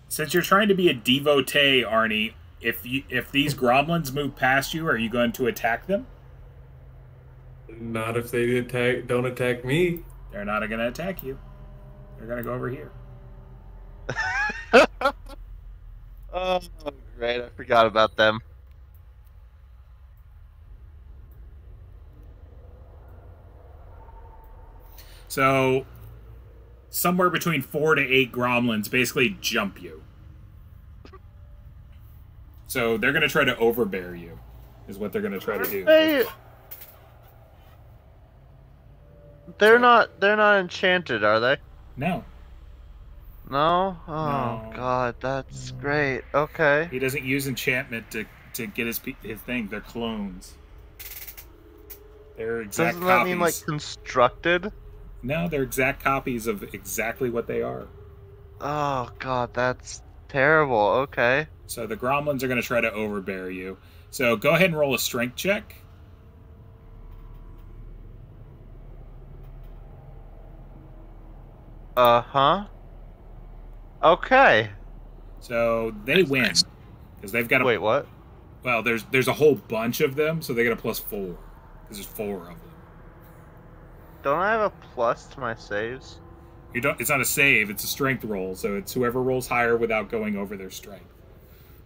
Since you're trying to be a devotee, Arnie, if you if these gremlins move past you, are you going to attack them? Not if they attack. Don't attack me. They're not going to attack you. They're going to go over here. Oh, great! I forgot about them. So somewhere between four to eight gremlins basically jump you. So they're gonna try to overbear you, is what they're gonna try to do. They, they're not. They're not enchanted, are they? No, No. Oh No. God, that's mm. great. Okay. he doesn't use enchantment to to get his his thing. They're clones. They're exact Doesn't that copies. mean like constructed? No, they're exact copies of exactly what they are. Oh God, that's terrible. Okay. So the gremlins are gonna try to overbear you. So go ahead and roll a strength check. Uh huh. Okay. So they Nice, win nice. because they've got a Wait, what? Well, there's there's a whole bunch of them, so they get a plus four. Because there's four of them. Don't I have a plus to my saves? You don't. It's not a save. It's a strength roll. So it's whoever rolls higher without going over their strength.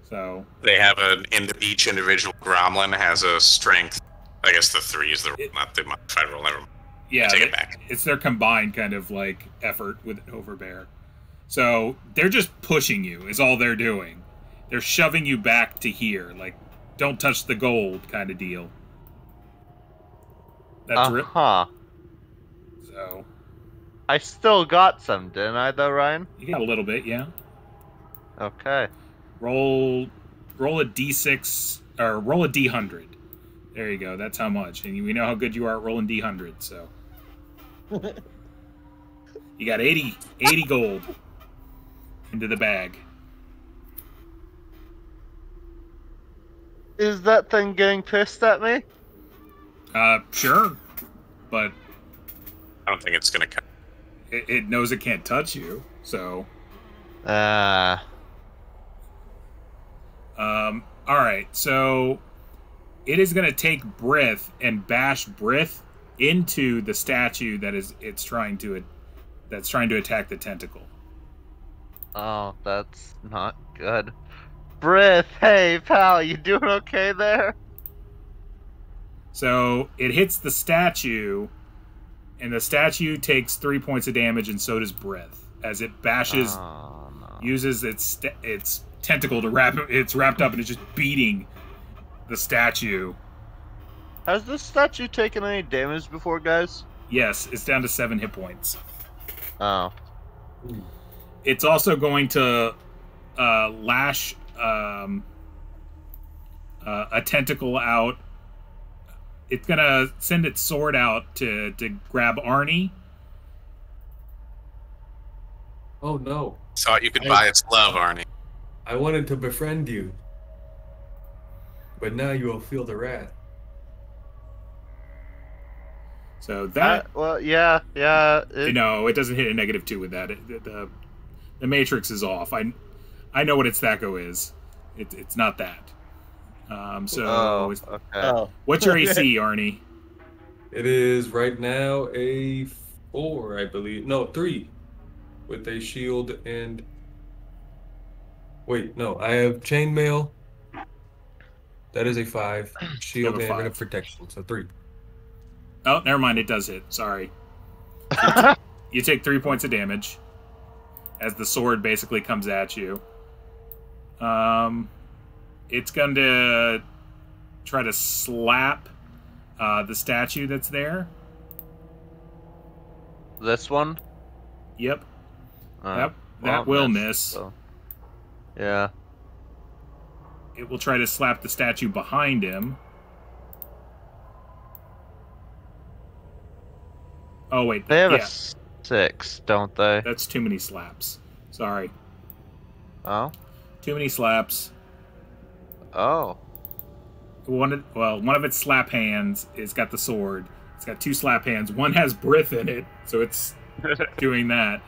So They have an in each individual gremlin has a strength. I guess the three is the It- not the modified roll. Never mind. yeah, Take they- it back. it's their combined kind of like effort with an overbear. So they're just pushing you. Is all they're doing. They're shoving you back to here, like don't touch the gold kind of deal. That's Uh it. huh. So I still got some, didn't I, though, Ryan? you got a little bit, yeah. Okay. roll roll a d6 or roll a d100 there you go that's how much and we know how good you are at rolling d100 so you got 80 80 gold into the bag Is that thing getting pissed at me? uh sure but I don't think it's gonna come. it, it knows it can't touch you so Ah. um all right so it is going to take Brith and bash Brith into the statue that is it's trying to that's trying to attack the tentacle oh, that's not good. Brith, hey, pal, you doing okay there? So it hits the statue, and the statue takes three points of damage, and so does Brith as it bashes, Oh, no. uses its its tentacle to wrap. It's wrapped up and it's just beating the statue. Has this statue taken any damage before, guys? Yes, it's down to seven hit points. Oh. It's also going to uh, lash um, uh, a tentacle out. It's gonna send its sword out to to grab Arnie. Oh no. Thought you could I- buy its love, Arnie. I wanted to befriend you. But now you will feel the wrath. So Uh, that well, yeah, yeah. It, no, it doesn't hit a negative two with that. It, the, the the matrix is off. I I know what its THAC0 is. It, it's not that. Um, so oh, okay. Oh. what's your AC, Arnie? It is right now a four, I believe. No, three. With a shield and wait, no, I have chainmail. That is a five. Shield a and five. protection, so three. Oh, never mind. It does hit. Sorry. You take three points of damage as the sword basically comes at you. Um, it's going to try to slap uh, the statue that's there. this one. Yep, Uh, that will missed, miss. so- Yeah. It will try to slap the statue behind him. Oh wait, They have yeah, a six, don't they? that's too many slaps. Sorry, Oh. too many slaps. Oh. one of well one of its slap hands is got the sword it's got two slap hands one has Brith in it so it's doing that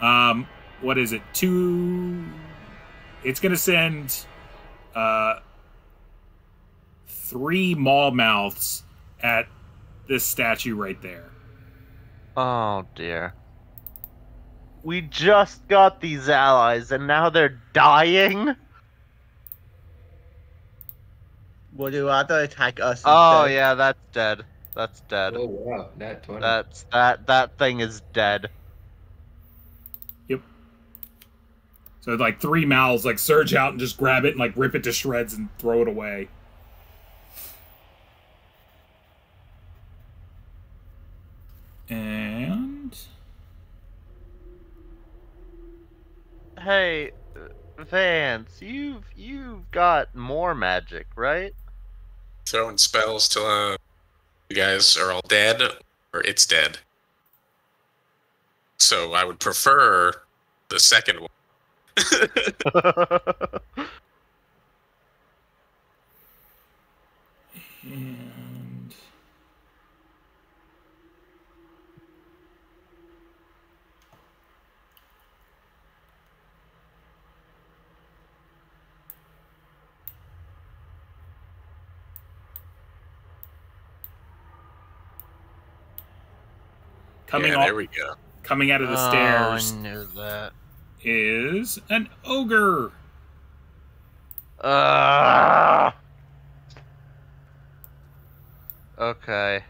um what is it two it's gonna send uh three maw mouths at this statue right there Oh dear. We just got these allies and now they're dying? Would you rather attack us? Oh instead? yeah, that's dead. That's dead. Oh wow, nat twenty. That's that that thing is dead. Yep. So like three mouths like surge out and just grab it and like rip it to shreds and throw it away and Hey, Vance, you've you've got more magic, right? Throwing spells till uh, you guys are all dead, or it's dead. So I would prefer the second one. and coming yeah, off, there we go. coming out of the Oh, stairs I knew that. is an ogre. Uh, okay.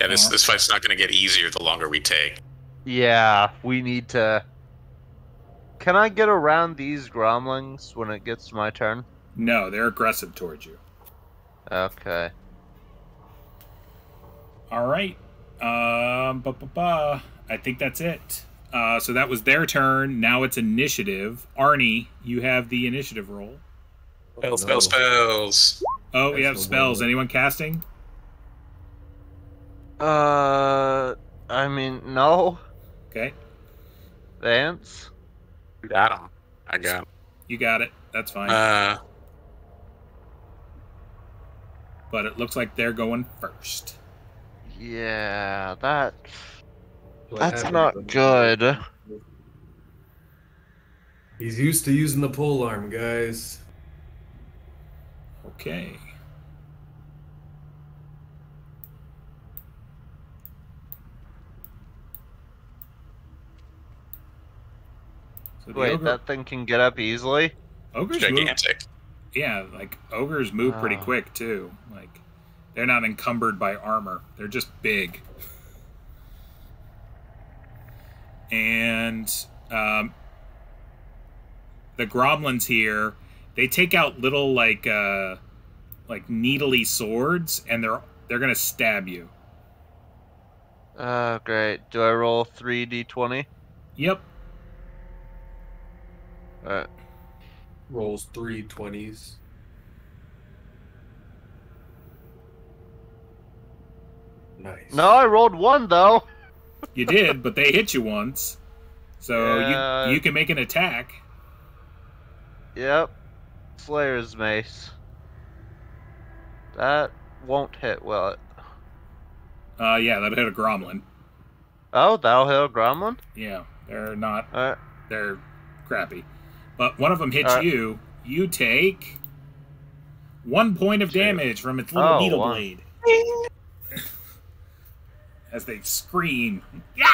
Yeah, this Yeah. this fight's not going to get easier the longer we take. Yeah, we need to. Can I get around these gromlings when it gets my turn? No, they're aggressive towards you. Okay. All right. Um, ba ba ba. I think that's it. Uh, so that was their turn. Now it's initiative. Arnie, you have the initiative roll. Oh, Spell no. spells. Oh, we have spells. Anyone casting? Uh, I mean, no. Okay, Vance? You got 'em. I got 'em. you got it. That's fine. Uh, but it looks like they're going first. Yeah, that. What That's not good. He's used to using the pole arm, guys. Okay. So Wait, ogre- that thing can get up easily? ogres move, gigantic. yeah, like ogres move pretty Ah. quick too. Like they're not encumbered by armor; they're just big. And um, the gromlins here, they take out little like uh, like needly swords, and they're they're gonna stab you. Oh, great. Do I roll 3d20? Yep. Alright. Rolls three twenties. Nice. No, I rolled one though. You did, but they hit you once. So Yeah. you you can make an attack. Yep. Slayer's mace. That won't hit, will it? Uh, yeah, that hit a gromlin. Oh, that'll hit a gremlin? Yeah, they're not. Alright. They're crappy. But one of them hits Alright. you. You take one point of damage from its little Oh, needle wow. blade. As they scream. Yeah!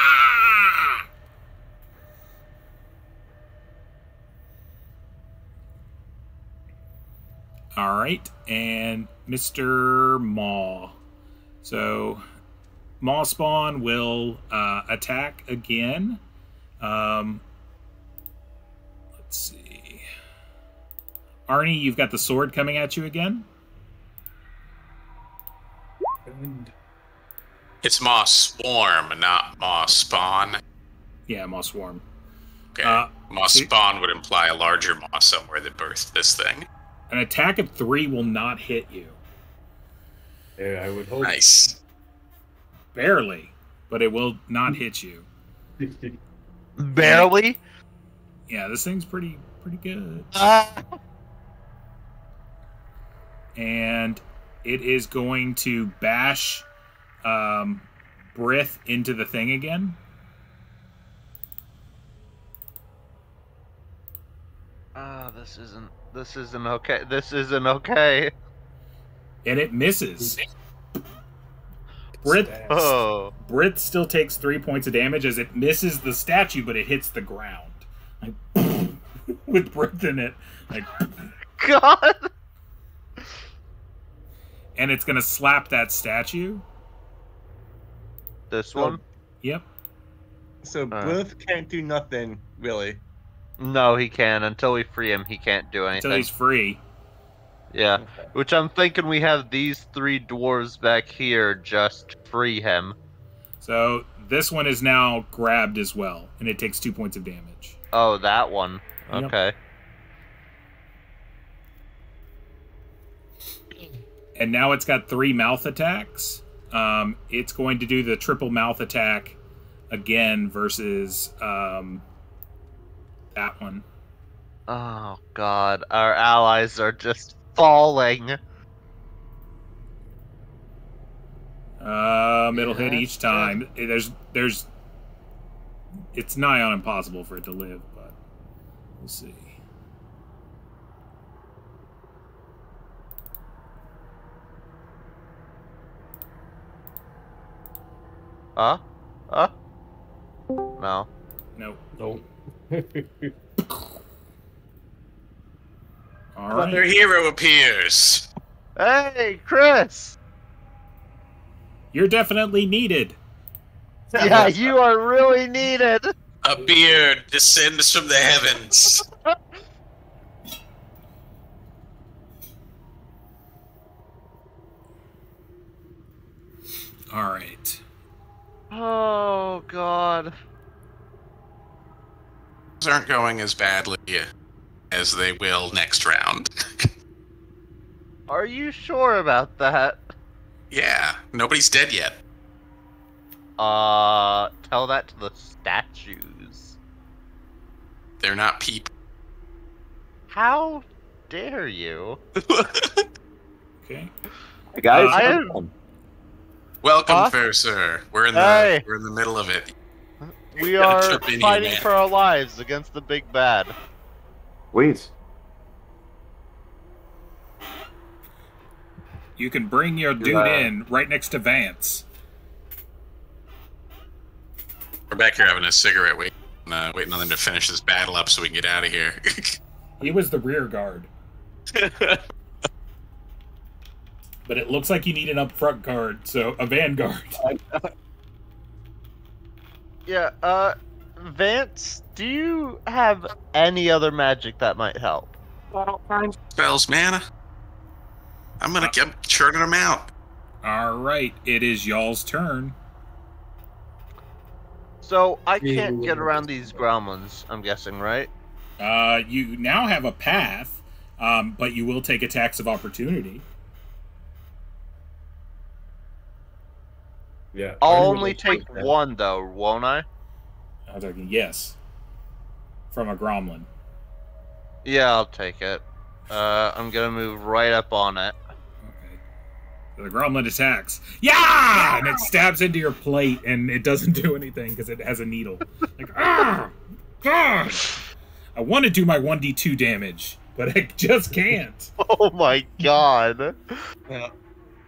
All right, and Mr. Maw. So, Maw Spawn will uh, attack again. Um, let's see. Arnie, you've got the sword coming at you again. And It's Moss Swarm, not Moss Spawn. Yeah, Maw Swarm. Okay. Uh, moss see- Spawn would imply a larger moss somewhere that birthed this thing. An attack of three will not hit you. yeah, I would hope. Nice. Barely, but it will not hit you. Barely? Yeah, this thing's pretty pretty good. Ah. and it is going to bash um, Brith into the thing again. Ah, this isn't this isn't okay. This isn't okay. And it misses. Brit, Oh. Brith still takes three points of damage as it misses the statue, but it hits the ground. Like, with Brith in it. Like, God. and it's going to slap that statue. This Oh. one? Yep. So Uh. Booth can't do nothing, really. No, he can. Until we free him, he can't do anything. Until he's free. Yeah. Which I'm thinking we have these three dwarves back here just free him. So this one is now grabbed as well, and it takes two points of damage. Oh, that one. Yep. Okay. and now it's got three mouth attacks. Um, it's going to do the triple mouth attack again versus um, that one. Oh god, our allies are just falling. Um, it'll hit each time. There's, there's, it's nigh on impossible for it to live, but we'll see. Huh? Huh? No. No. Nope. All Another right. hero appears. Hey, Chris! You're definitely needed. Yeah, you are really needed. A beard descends from the heavens. All right. Oh god. Things aren't going as badly as they will next round. Are you sure about that? yeah, nobody's dead yet. Uh, tell that to the statues. They're not people. How dare you? Okay. Hey guys, Uh, I how's it am- going? Welcome, Huh? fair sir. We're in the Hey. we're in the middle of it. We are jump here, fighting for our lives against the big bad. Sweet. You can bring your dude uh, in right next to Vance. We're back here having a cigarette, waiting, uh, waiting on them to finish this battle up so we can get out of here. He was the rear guard. But it looks like you need an up front guard, so a vanguard. Yeah, uh, Vance, do you have any other magic that might help? Spells, man. I'm gonna keep churning them out. All right, it is y'all's turn. So I can't get around these gremlins. I'm guessing, right? Uh, you now have a path, um, but you will take attacks of opportunity. Yeah. I'll only take that. one though, won't I? I was like, yes, from a gromlin. Yeah, I'll take it. Uh, I'm gonna move right up on it. Okay. So the gromlin attacks. Yeah! And it stabs into your plate, and it doesn't do anything because it has a needle. Like, ah! God! I want to do my 1d2 damage, but I just can't. Oh my god.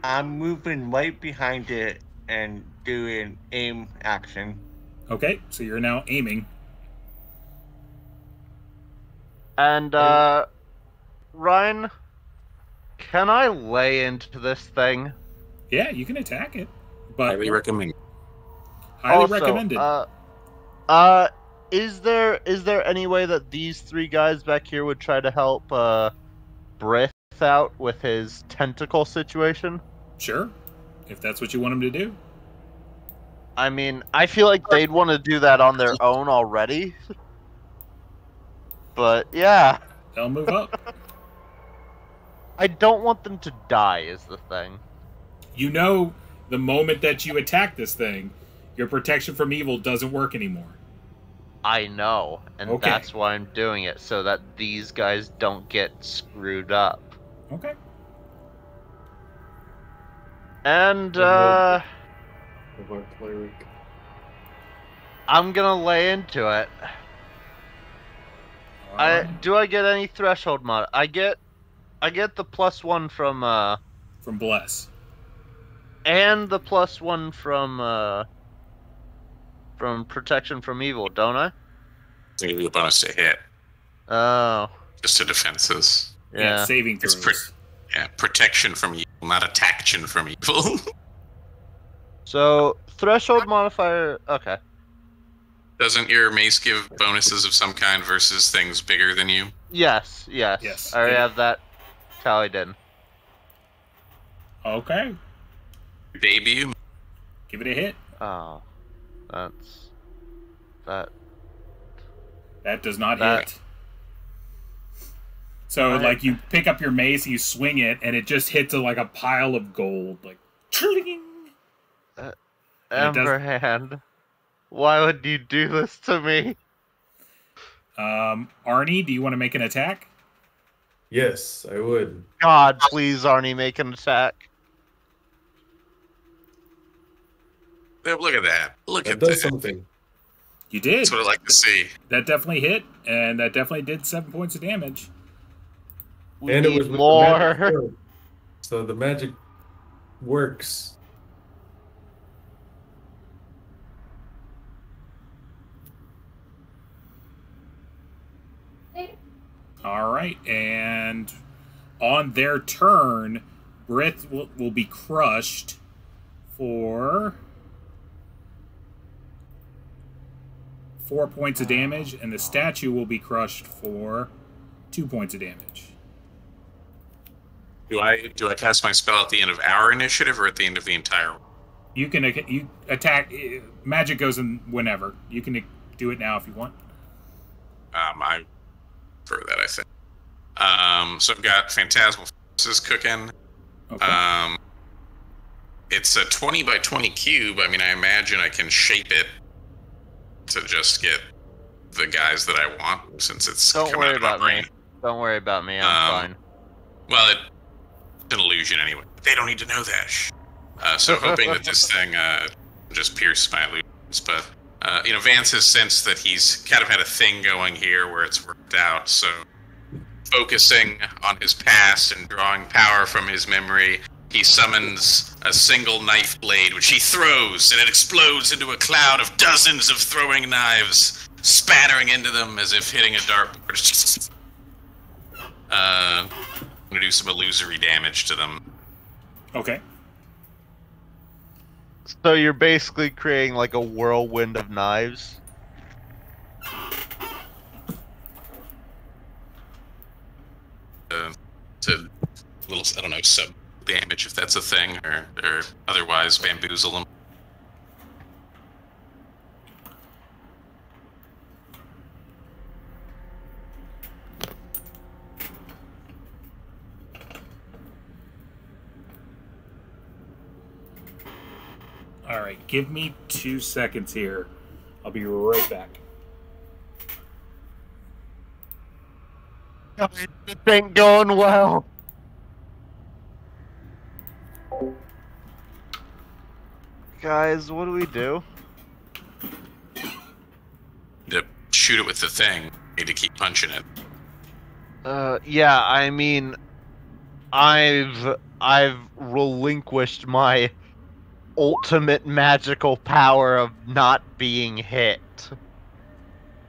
I'm moving right behind it and doing aim action. Okay, so you're now aiming. And uh, Ryan, can I lay into this thing? Yeah, you can attack it, but Highly recommend. highly Also, recommended. Uh, uh, is there is there any way that these three guys back here would try to help uh, Brith out with his tentacle situation? sure, if that's what you want them to do. I mean, I feel like they'd want to do that on their own already. But yeah, They'll move up. I don't want them to die. Is the thing. you know, the moment that you attack this thing, your protection from evil doesn't work anymore. I know, and Okay. that's why I'm doing it so that these guys don't get screwed up. Okay. And uh, Of our cleric. I'm gonna lay into it. I do I get any threshold mod? I get, I get the plus one from uh, From Bless. and the plus one from uh, from protection from evil, don't I? I'll give you a bonus to hit, Oh, just to defenses. yeah. saving It's throws. Yeah, protection from evil, not attaction from evil. So threshold modifier. Okay. Doesn't your mace give bonuses of some kind versus things bigger than you? Yes. Yes. Yes, I already it- have that tallied in. okay. Debut. Give it a hit. Oh, that's that. That does not That- hit. So, Alright. like, you pick up your mace, you swing it, and it just hits a, like a pile of gold. Like, tling. And it does- Emberhand, why would you do this to me? Um, Arnie, do you want to make an attack? Yes, I would. God, please, Arnie, make an attack. Yeah, Look at that. Look That at does that. something. You did. That's what I like to see. That definitely hit, and that definitely did seven points of damage. We and it was with the more. So the magic works. All right, and on their turn, Brith will, will be crushed for four points of damage, and the statue will be crushed for two points of damage. Do I do I cast my spell at the end of our initiative or at the end of the entire? You can you attack. eh, Magic goes in whenever. You can do it now if you want. Um, I prefer that. I think. Um, so I've got phantasmal forces cooking. Okay. Um, it's a twenty by twenty cube. I mean, I imagine I can shape it to just get the guys that I want, since it's Don't coming worry out of my about brain. me. Don't worry about me. I'm Um, fine. Well, it, it's an illusion anyway. They don't need to know that. Uh, so hoping that this thing uh, just pierces my illusions. But uh, you know, Vance has sensed that he's kind of had a thing going here where it's worked out. So focusing on his past and drawing power from his memory, he summons a single knife blade, which he throws, and it explodes into a cloud of dozens of throwing knives, spattering into them as if hitting a dartboard. Uh, I'm gonna do some illusory damage to them. okay. So you're basically creating like a whirlwind of knives. Uh, to little, I don't know, sub damage if that's a thing, or, or otherwise bamboozle them. All right, give me two seconds here. I'll be right back. It ain't going well. Guys, what do we do? To shoot it with the thing. Need to keep punching it. Uh, yeah, I mean, I've I've relinquished my ultimate magical power of not being hit.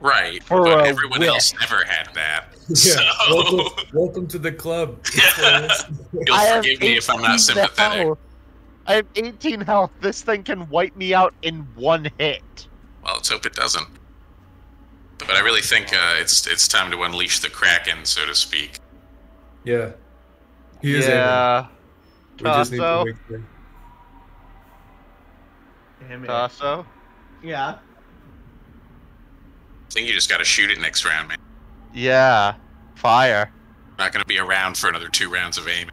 Right. For but a everyone whiff. else never had that. Yeah. So Welcome, welcome to the club. you'll I have forgive me if I'm 18 not sympathetic. health. I have 18 health. This thing can wipe me out in one hit. Well, let's hope it doesn't. But I really think uh, it's it's time to unleash the kraken, so to speak. yeah. He is yeah. aiming. We just need to Tasso? make sure. Damn it. Tasso? Yeah. I think you just got to shoot it next round, man. Yeah. Fire. Not going to be around for another two rounds of aiming.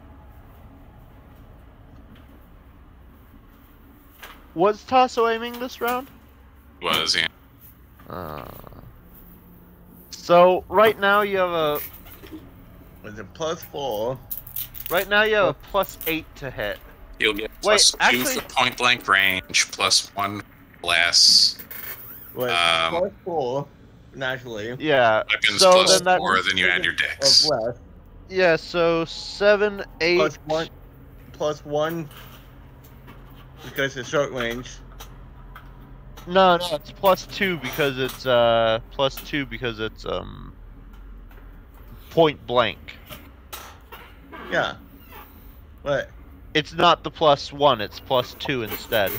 Was Tasso aiming this round? Was yeah. Uh, so right now you have a Was it plus four? right now you have a plus eight to hit. You'll get Wait, plus two actually- for point blank range, plus one less Was Um, plus four, naturally. Yeah. weapons So plus then that four. means Then you add your Of dex. less. Yeah. So seven, eight. Plus one. Plus one. Because it's short range. No, no, it's plus two because it's uh plus two because it's um point blank. Yeah. But It's not the plus one; it's plus two instead.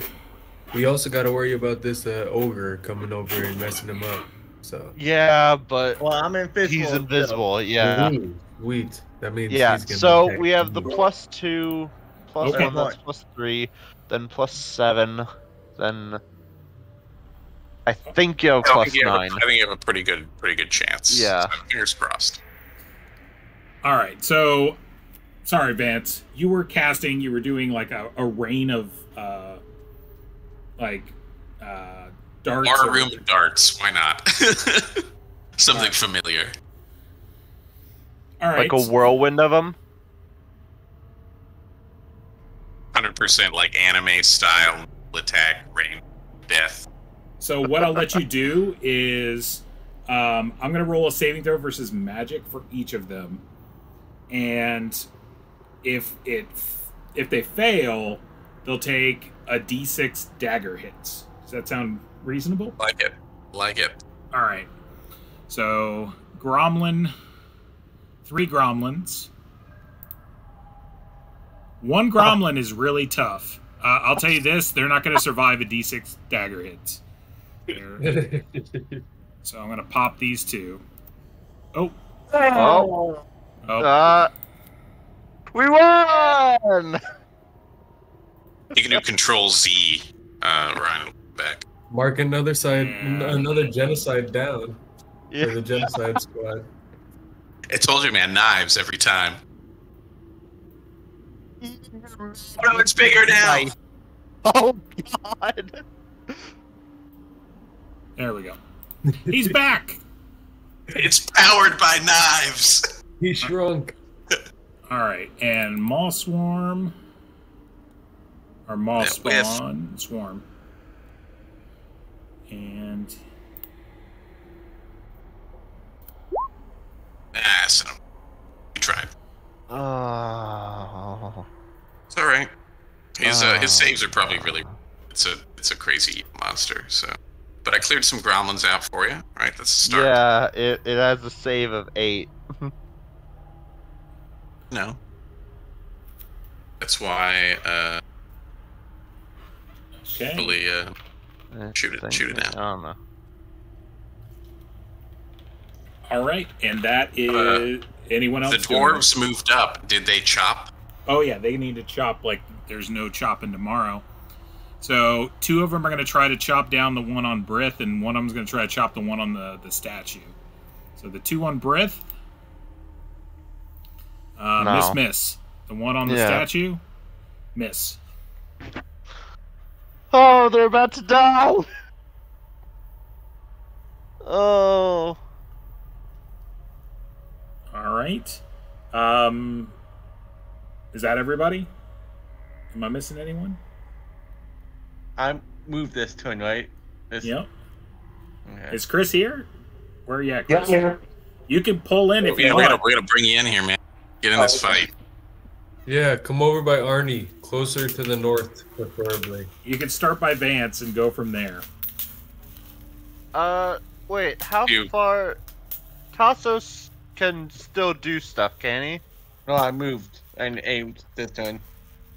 We also got to worry about this uh, ogre coming over and messing him up. So. Yeah, but well, I'm invisible. he's still. invisible. Yeah. Ooh, Sweet. That means Yeah. he's gonna So we have the plus two, plus Okay. one. That's plus three. Then plus seven. Then I think you have I plus think you have a- nine. I think you have a pretty good, pretty good chance. Yeah. So fingers crossed. All right, so sorry, Vance. You were casting. You were doing like a, a rain of uh, like uh, darts. Or a or- room of darts. Why not? Something familiar. All right, Like a whirlwind of them. Hundred percent like anime style attack, rain, death. So what I'll let you do is, um, I'm gonna roll a saving throw versus magic for each of them, and if it if they fail, they'll take a d6 dagger hits. Does that sound reasonable? Like it. Like it. All right. So gromlin, three gromlins. One gromlin is really tough. Uh, I'll tell you this: they're not going to survive a d6 dagger hits. So I'm gonna pop these two. Oh, Oh. oh, Uh, we won! You can do Control Z, uh, Ryan. Back. Mark another side, n- Yeah. another genocide down for the genocide squad. I told you, man. Knives every time. Oh, it's bigger now. Oh god! there we go. He's back. It's powered by knives. He shrunk. All right, and Maw Swarm or Maw Yeah, we have- Spawn Swarm, and Ah, son of- We tried. Oh. It's all right. His uh, his Oh. saves are probably really. It's a it's a crazy monster. So, but I cleared some gremlins out for you. Right, that's a start. Yeah, it, it has a save of eight. No. That's why. Uh, okay. hopefully, uh, Eh, Shoot it- same shoot it thing. down. I don't know. All right, and that is anyone else? Uh, the gonna- dwarves moved up. Did they chop? Oh yeah, they need to chop like there's no chopping tomorrow. So two of them are going to try to chop down the one on Brith, and one of them's going to try to chop the one on the the statue. So the two on Brith, uh, No. miss, miss. The one on the Yeah. statue, miss. Oh, they're about to die. Oh. All right. Um, is that everybody? Am I missing anyone? I moved this turn, right? This, Yep. Okay. Is Chris here? Where are you at, Yeah, Chris? here. You can pull in if Yeah, you we're, gonna, want. we're gonna bring you in here, man. Get in Oh, this fight. Yeah, come over by Arnie, closer to the north, preferably. You can start by Vance and go from there. Uh, wait. How You- far? Tassos can still do stuff, can he? No, I moved and aimed this turn.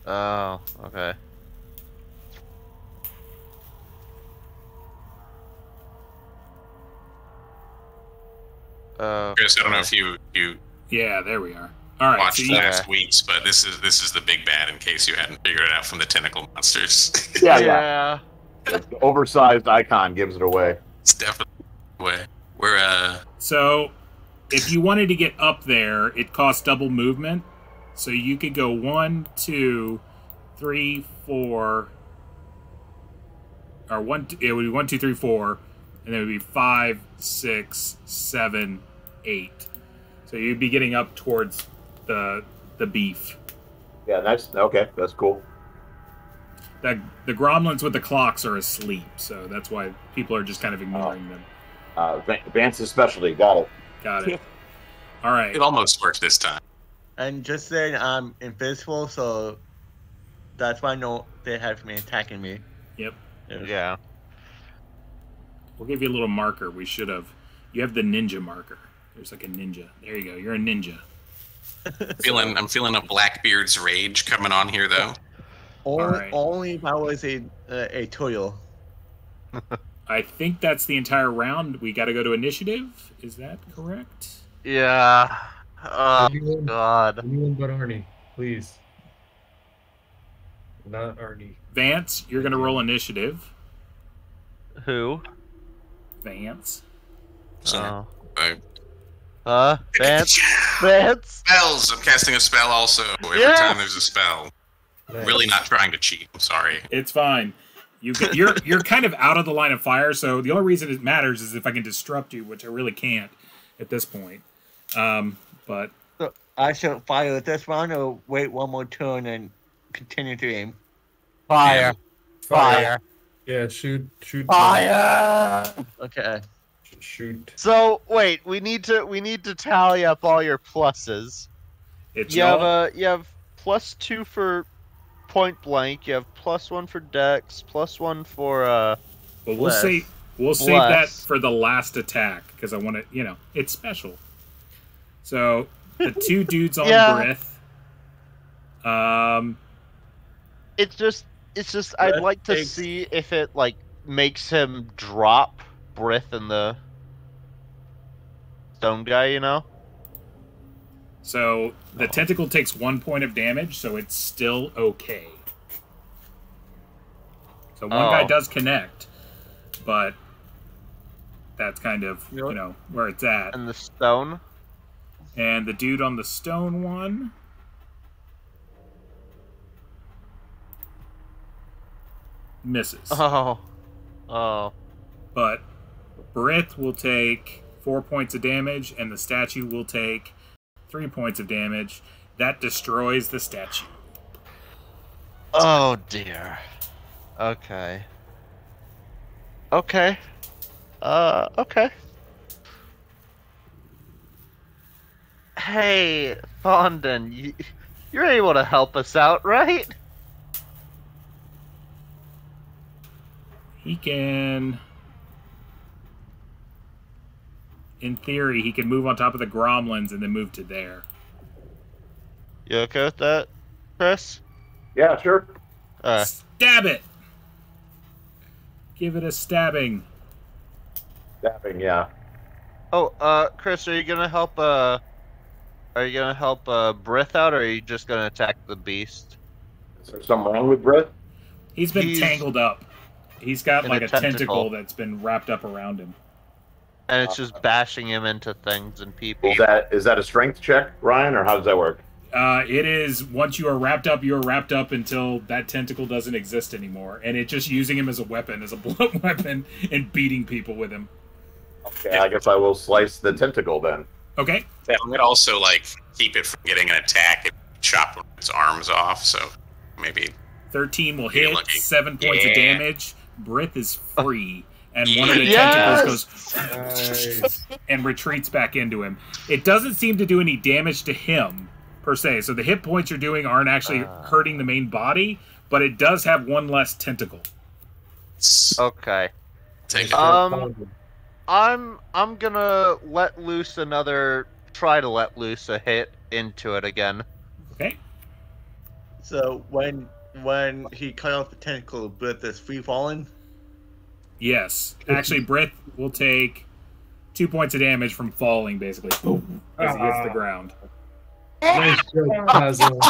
Oh, okay. Uh, Chris, I don't know if you you Yeah, there we are. All right. watched So you, last week's, but this is this is the big bad. In case you hadn't figured it out from the tentacle monsters, Yeah, yeah. The oversized icon gives it away. it's definitely the way. We're uh so if you wanted to get up there, it costs double movement. So you could go one, two, three, four, or one. It would be one, two, three, four, and then it would be five, six, seven, eight. So you'd be getting up towards the the beef. Yeah, that's okay. That's cool. The the gromlins with the clocks are asleep, so that's why people are just kind of ignoring them. Uh, Va- Vance's specialty. Got it. Got it. All right. it almost worked this time. And just saying, I'm invisible, so that's why no they have me attacking me. Yep. yeah. We'll give you a little marker. We should have. You have the ninja marker. There's like a ninja. There you go. You're a ninja. Feeling I'm feeling a Blackbeard's rage coming on here though. Only, Alright. only if I was a uh, a Toyo. I think that's the entire round. We got to go to initiative. Is that correct? Yeah. Oh Anyone, God. anyone but Arnie, please. Not Arnie. Vance, you're going to roll initiative. Who? Vance. So Oh. I- Huh? Vance? Vance? spells. I'm casting a spell also. Every Yeah. time there's a spell. Really not trying to cheat. I'm sorry. It's fine. You can, you're you're kind of out of the line of fire, so the only reason it matters is if I can disrupt you, which I really can't at this point. Um, but So I should fire at this round or wait one more turn and continue to aim. Fire. Fire. Yeah, shoot, shoot. Fire. Okay. Shoot. So wait, we need to we need to tally up all your pluses. it's You have a you have plus two for point blank. You have plus one for dex. Plus one for uh. But we'll Less. say we'll save that for the last attack because I want to, you know, it's special. So the two dudes on Yeah. Brith. Um, It's just it's just I'd like to takes- see if it like makes him drop breath in the stone guy. You know. so the oh. tentacle takes one point of damage, so it's still okay. So one guy Oh. does connect, but that's kind of You know- you know where it's at. And the stone. And the dude on the stone one. Misses. Oh. Oh. But Brith will take four points of damage, and the statue will take three points of damage. That destroys the statue. Oh dear. Okay. Okay. Uh, okay. Hey, Fondon, you, you're able to help us out, right? He can. In theory, he can move on top of the gromlins and then move to there. You okay with that, Chris? Yeah, sure. Uh, Stab it! Give it a stabbing. Stabbing, yeah. oh, uh, Chris, are you gonna help, uh, are you gonna help, uh, Brith out, or are you just gonna attack the beast? Is there something wrong with Brett? He's been He's- tangled up. He's got In like a a tentacle. tentacle. that's been wrapped up around him. And it's just bashing him into things and people. Is that is that a strength check, Ryan, or how does that work? Uh, it is once you are wrapped up, you are wrapped up until that tentacle doesn't exist anymore, and it's just using him as a weapon, as a blunt weapon, and beating people with him. Okay, I guess I will slice the tentacle then. Okay, Yeah, I'm gonna also like keep it from getting an attack and chop its arms off. So maybe thirteen will hit, lucky. seven points of damage. Brith is free, and one of the Yes! tentacles goes Nice. and retreats back into him. It doesn't seem to do any damage to him per se. So the hit points you're doing aren't actually Ah. hurting the main body, but it does have one less tentacle. Okay. take it. Um, I'm I'm gonna let loose another. Try to let loose a hit into it again. Okay. So when when he cut off the tentacle, but this free falling. Yes. Actually, Brith will take two points of damage from falling, basically, boom, as he hits the Ah. ground. nice joke, Basil.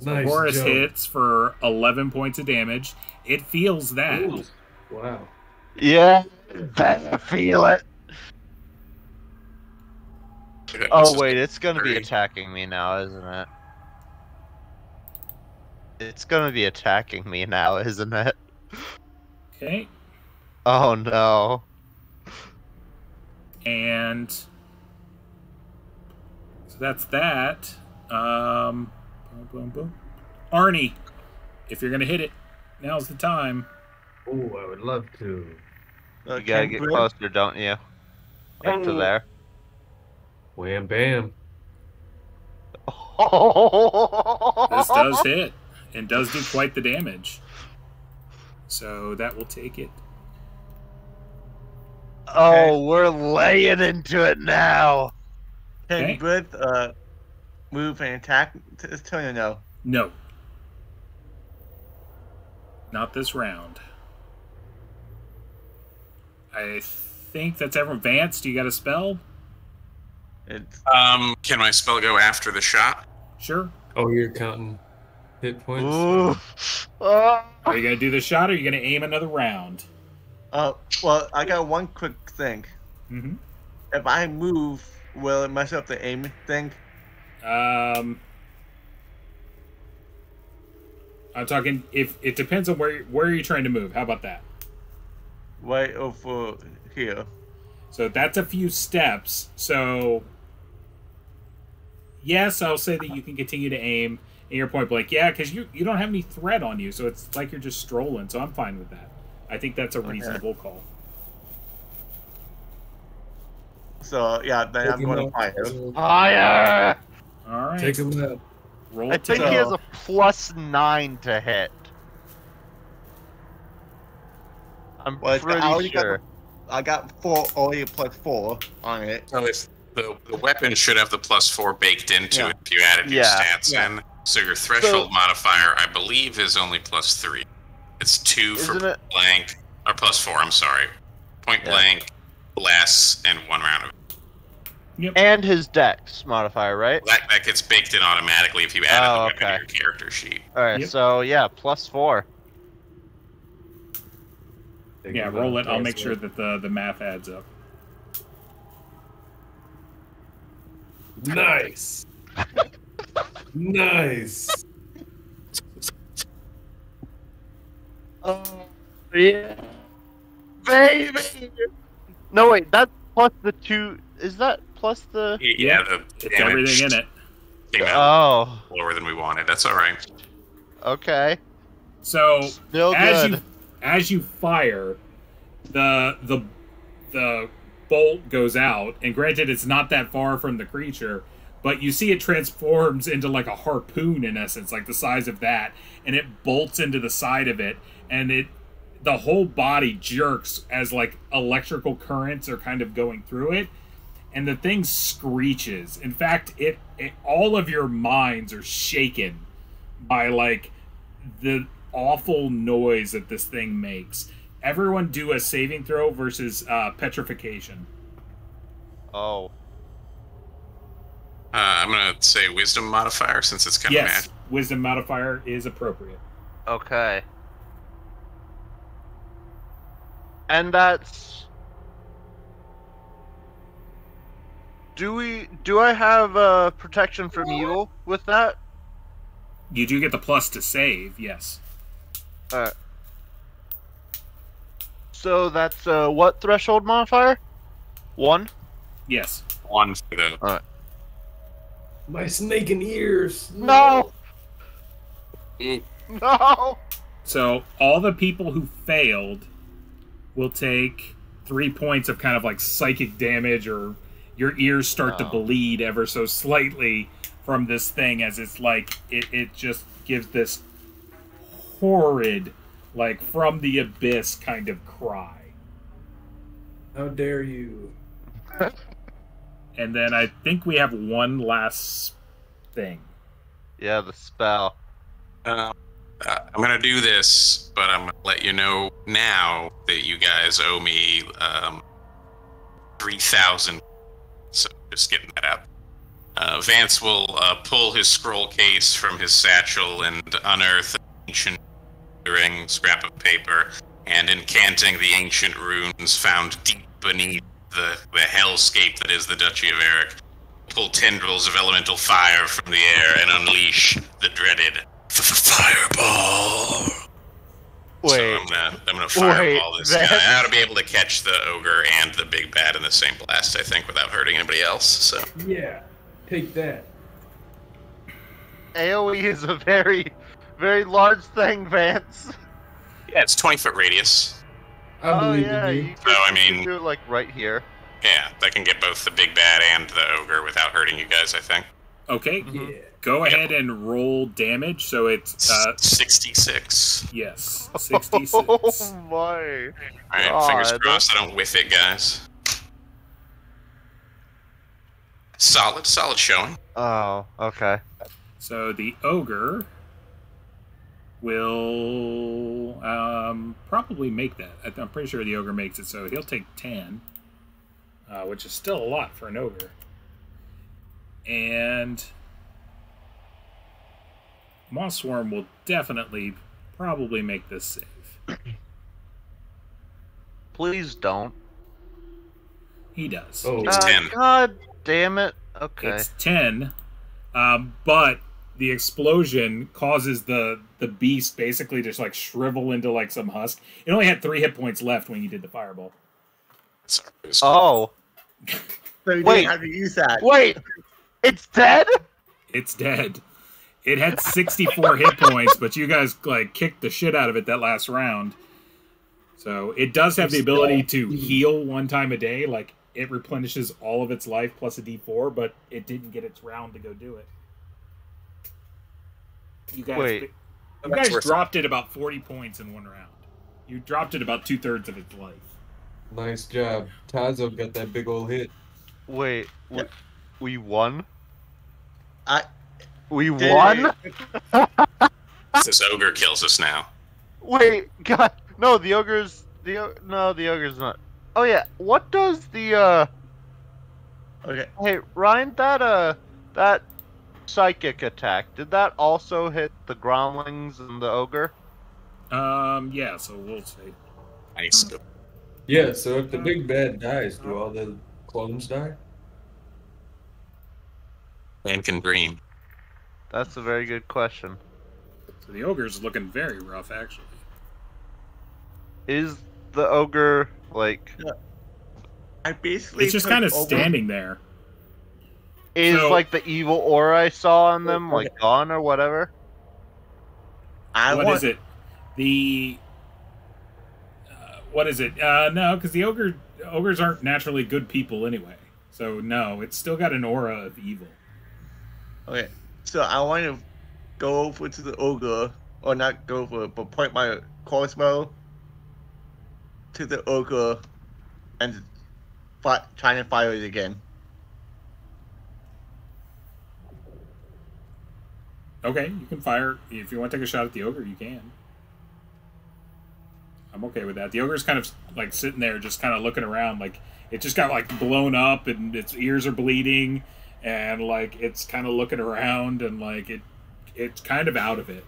So Nice Horace joke. hits for 11 points of damage. It feels that. Ooh, Wow. Yeah, better feel it. Oh wait, it's gonna be attacking me now, isn't it? It's gonna be attacking me now, isn't it? Okay. Oh no. And so that's that. Um, boom, boom, boom. Arnie, if you're gonna hit it, now's the time. Oh, I would love to. Uh, You gotta get Brith- closer, don't you? Like to Oh. there. Wham bam. This does hit and does do quite the damage. So that will take it. Oh, we're laying into it now. Can Okay. Brith, uh move and attack this turn or no? No. Not this round. I think that's everyone. Vance, do you got a spell? It's Um, can my spell go after the shot? Sure. Oh, you're counting hit points. Ooh. Ah. Are you gonna do the shot, or are you gonna aim another round? uh well I got one quick thing. Mm-hmm. If I move, will it mess up the aim thing? Um, I'm talking. If it depends on where where you're trying to move. How about that? Right over here. So that's a few steps. So yes, I'll say that you can continue to aim. And your point blank, yeah, because you you don't have any threat on you, so it's like you're just strolling. So I'm fine with that. I think that's a Okay. reasonable call. So yeah, then I'm Take him gonna out, fire. Fire! All right, Take him out. roll I to think go. he has a plus nine to hit. I'm Well, I pretty already got sure. I got four already plus four on it. Well, if the the weapon should have the plus four baked into Yeah. it if you added your Yeah. stats Yeah. in. So your threshold modifier, I believe, is only plus three. It's two for it? blank, or plus four. I'm sorry. Point Yeah. blank, less, and one round of Yep. And his dex modifier, right? that. That gets baked in automatically if you add Oh, the weapon okay. to your character sheet. Alright, Yep. so yeah, plus four. Take Yeah, roll it. I'll make sure that the the math adds up. Nice. nice. Oh, yeah. Baby! No, wait, that's plus the two. Is that plus the. Yeah, Yeah, the It's damage everything in it. Came out Oh, lower than we wanted. That's all right. okay. So Still as good. you as you fire, the the the bolt goes out, and granted, it's not that far from the creature, but you see it transforms into like a harpoon in essence, like the size of that, and it bolts into the side of it, and it the whole body jerks as like electrical currents are kind of going through it and the thing screeches. In fact it, it all of your minds are shaken by like the awful noise that this thing makes. Everyone do a saving throw versus uh, petrification. Oh. Uh, I'm gonna say wisdom modifier since it's kind of yes of wisdom modifier is appropriate Okay. And that's Do we? Do I have uh, protection from evil with that? You do get the plus to save, yes. Alright. So that's uh, what threshold modifier? One. Yes. One for the My snake and ears. No. Mm. No. So all the people who failed will take three points of kind of like psychic damage, or your ears start to bleed ever so slightly from this thing as it's like it, it just gives this horrid, like from the abyss kind of cry. How dare you? And then I think we have one last thing. Yeah, the spell. Uh, I'm gonna do this, but I'm gonna let you know now that you guys owe me um, three thousand. So just getting that out. Uh, Vance will uh, pull his scroll case from his satchel and unearth an ancient ring scrap of paper, and incanting the ancient runes found deep beneath the, the hellscape that is the Duchy of Eric, pull tendrils of elemental fire from the air and unleash the dreaded fireball. So Wait. I'm gonna, I'm gonna fireball Wait, this guy. I ought to be able to catch the ogre and the big bad in the same blast, I think, without hurting anybody else. So Yeah, take that. AOE is a very, very large thing, Vance. yeah, it's 20 foot radius. I oh believe yeah, in you you. So, I you could mean- do it like right here. Yeah, that can get both the big bad and the ogre without hurting you guys. I think. Okay, Mm-hmm. Yeah. go ahead and roll damage. So it's uh, 66. yes, Oh sixty-six. my! All right, fingers crossed I don't whiff it, guys. Solid, solid showing. Oh, okay. So the ogre will um, probably make that. I- I'm pretty sure the ogre makes it, so he'll take 10, uh, which is still a lot for an ogre. And Moss Swarm will definitely probably make this save. Please don't. He does. Oh, It's Uh, 10. God damn it. Okay. It's 10, um, but the explosion causes the the beast basically just like shrivel into like some husk. It only had three hit points left when you did the fireball. Sorry, it was- Oh, So you Wait. didn't have to use that. wait. It's dead? It's dead. It had 64 hit points, but you guys like kicked the shit out of it that last round. So it does have the ability to heal one time a day. Like it replenishes all of its life plus a D4, but it didn't get its round to go do it. You guys, Wait. you guys dropped it about 40 points in one round. You dropped it about two thirds of its life. Nice job. Tazo got that big old hit. Wait. We, we won? I- We Did- won? This ogre kills us now. Wait, God. No, the ogre's. The o- No, the ogre's not. Oh, yeah. What does the, uh. Okay. Hey, Ryan, that, uh. That psychic attack, did that also hit the groundlings and the ogre? Um, yeah, so we'll see. Nice. Yeah, so if the big bad dies, do all the clones die? Man can dream. That's a very good question. So the ogre's looking very rough, actually. Is the ogre, like. I basically It's just kind of over- standing there. Is, So- like, the evil aura I saw on them, like, gone or whatever? I What want, is it? The uh, what is it? Uh, no, because the ogre ogres aren't naturally good people anyway. So no, it's still got an aura of evil. Okay, so I want to go over to the ogre, or not go over, but point my crossbow to the ogre and fi- try and fire it again. Okay, you can fire if you want to take a shot at the ogre. You can. I'm okay with that. The ogre's kind of like sitting there, just kind of looking around, like it just got like blown up, and its ears are bleeding, and like it's kind of looking around, and like it, it's kind of out of it.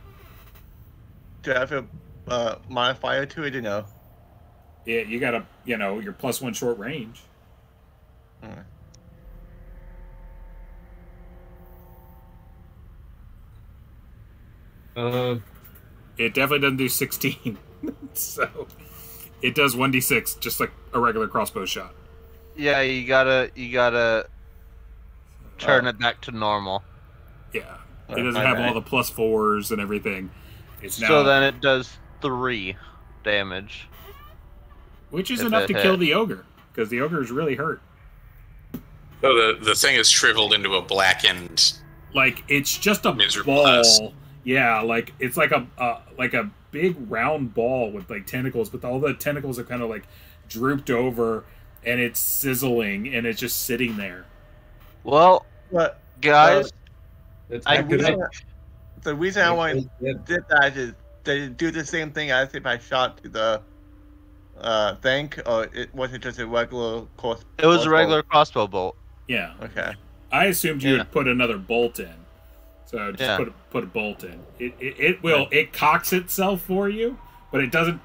Do I have a uh, modifier to it You know. Yeah, you got a you know your plus one short range. Uh, It definitely doesn't do 16. so it does 1d6, just like a regular crossbow shot. Yeah, you gotta you gotta turn it back to normal. Yeah. Uh, It doesn't my have bad. all the plus fours and everything. It's now, So then it does three damage. which is enough to hit. kill the ogre, because the ogre is really hurt. So the the thing is shriveled into a blackened. Like it's just a Miserable ball. Mess. Yeah, like it's like a uh, like a big round ball with like tentacles, but all the tentacles are kind of like drooped over, and it's sizzling, and it's just sitting there. Well, But guys, it's I the not good. reason, the reason I want Yeah. did that is they do the same thing as if I shot to the uh thing, or it wasn't just a regular course. it was a crossbow? regular crossbow bolt. Yeah, Okay. I assumed you Yeah. would put another bolt in, so just Yeah. put a, put a bolt in. It, it it will it cocks itself for you, but it doesn't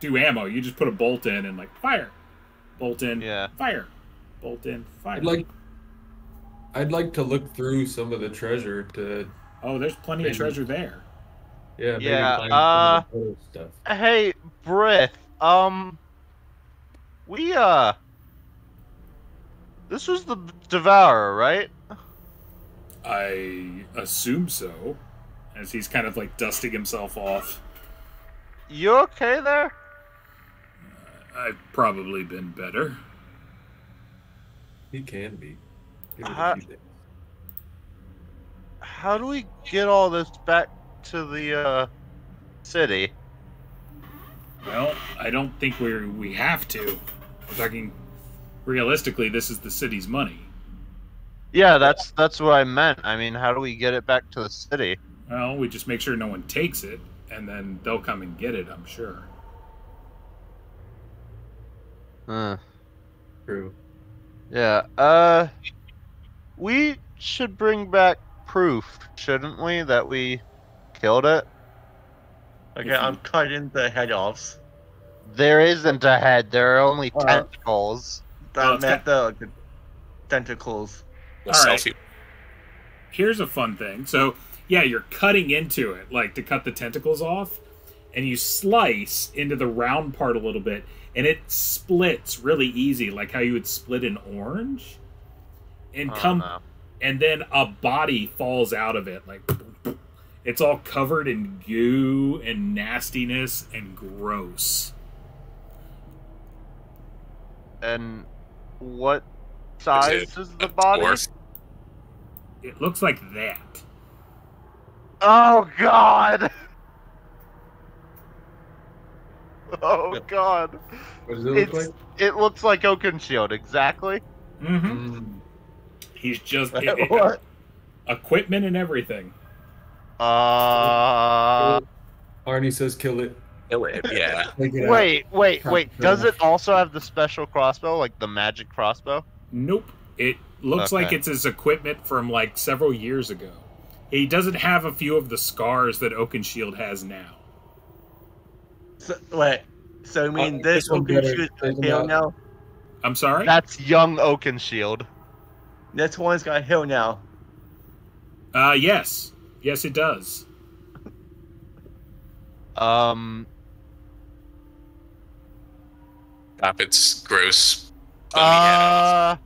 do ammo. You just put a bolt in and like fire, bolt in, Yeah. fire, bolt in, fire. I'd like. I'd like to look through some of the treasure to, oh, there's plenty of treasure there. yeah, maybe Yeah, find uh, some of stuff. Hey, Brith, um, we, uh, this was the Devourer, right? I assume so, as he's kind of like dusting himself off. You okay there? I've probably been better. He can be. Give it a Uh, few days. How do we get all this back to the, uh, city? Well, I don't think we we have to. We're talking realistically. This is the city's money. Yeah, that's, that's what I meant. I mean, how do we get it back to the city? Well, we just make sure no one takes it, and then they'll come and get it. I'm sure. Uh, True. yeah, uh, we should bring back proof, shouldn't we, that we killed it? Okay, you- I'm cutting the head off. There isn't a head. There are only Uh, tentacles. That Oh, meant the, the tentacles. All right. selfie. Here's a fun thing. So, yeah, you're cutting into it, like to cut the tentacles off, and you slice into the round part a little bit, and it splits really easy, like how you would split an orange. And Oh, come no. and then a body falls out of it like it's all covered in goo and nastiness and gross And what size it is the body? dwarf? it looks like that Oh God! Oh God! What does it look It's like? it looks like Oakenshield exactly. mm-hmm. Mm. he's just it- it- what? equipment and everything Uh, Arnie says kill it. Kill it, Yeah. It wait, wait, wait. Does it it also have the special crossbow, like the magic crossbow? Nope it looks like it's his equipment from like several years ago he doesn't have a few of the scars that Oakenshield has now So, wait. So you mean Uh, this this one open better. shoot Take 'em now? i'm sorry That's young Oakenshield. This one's got hill now. uh yes yes it does Um, Stop its gross. Bummy head off. uh,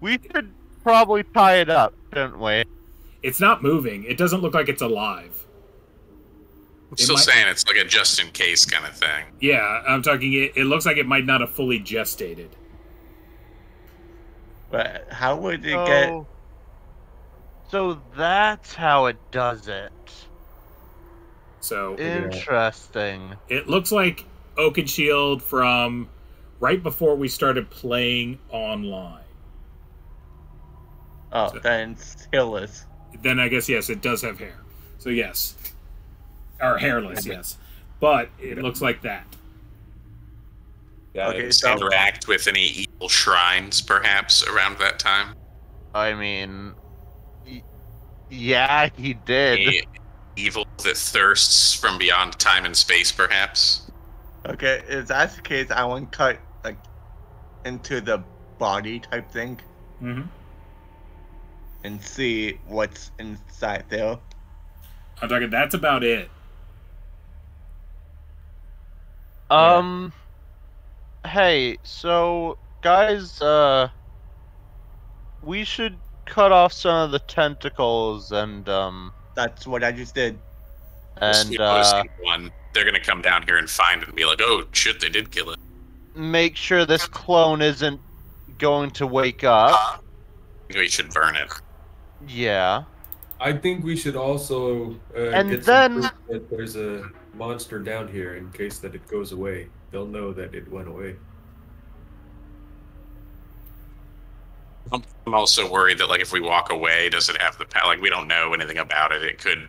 we should probably tie it up, shouldn't we? it's not moving it doesn't look like it's alive I'm it still might- saying it's like a just in case kind of thing. Yeah, I'm talking. It, it looks like it might not have fully gestated. But how would it get? So, so that's how it does it. So Interesting. it looks like Oakenshield from right before we started playing online. Oh, then it's hillless. Then I guess yes, it does have hair. So yes, or hairless, yes. But it looks like that. Yeah, Okay, so- interact with any evil shrines, perhaps, around that time? I mean, yeah, he did. Any evil that thirsts from beyond time and space, perhaps? Okay, if that's the case, I want to cut like into the body type thing hmm and see what's inside there. I'm talking. That's about it. Um. Hey, so guys, uh, we should cut off some of the tentacles and um That's what I just did. And uh, one. They're gonna come down here and find it and be like, "Oh shit, they did kill it." Make sure this clone isn't going to wake up. We should burn it. Yeah. I think we should also uh, And get some then- proof that there's a monster down here in case that it goes away. They'll know that it went away. I'm I'm also worried that like if we walk away, does it have the power? Like we don't know anything about it. It could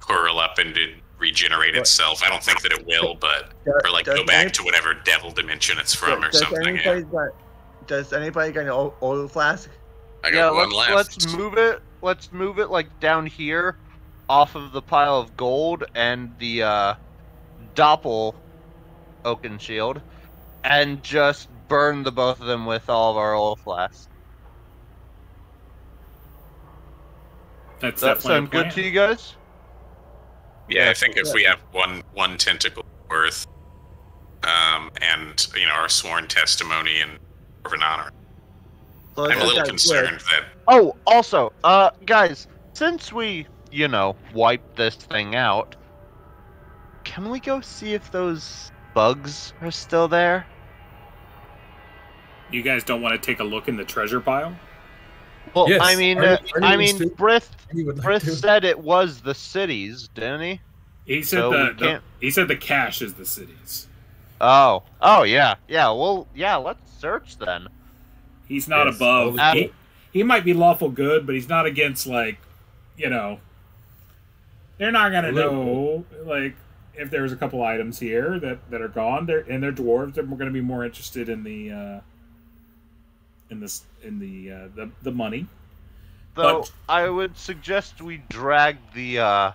curl up and it regenerate What? itself. I don't think that it will, but Does- or like go back any- to whatever devil dimension it's from or does something. Yeah. Anybody got, does anybody got an o- oil flask? I yeah, one let's, left. let's move it. Let's move it like down here, off of the pile of gold and the uh, Doppel Oakenshield, and just burn the both of them with all of our oil flasks. That's Does that definitely a sound good to you guys? Yeah, I think if we have one one tentacle worth, um, and you know our sworn testimony and of an honor, So I'm a little concerned that Oh, also, uh, guys, since we, you know, wiped this thing out, can we go see if those bugs are still there? You guys don't want to take a look in the treasure pile? Well, Yes, I mean, Arnie- uh, Arnie I mean, to. Brith, like Brith to. said it was the cities, didn't he? He said So the, we the he said the cache is the cities. Oh, oh yeah, yeah. Well, yeah. Let's search then. He's not Yes, above. all He, he might be lawful good, but he's not against like, you know. They're not gonna know like if there's a couple items here that that are gone. They're and they're dwarves. They're gonna be more interested in the uh, in this in the uh, the the money. Though But- I would suggest we drag the uh,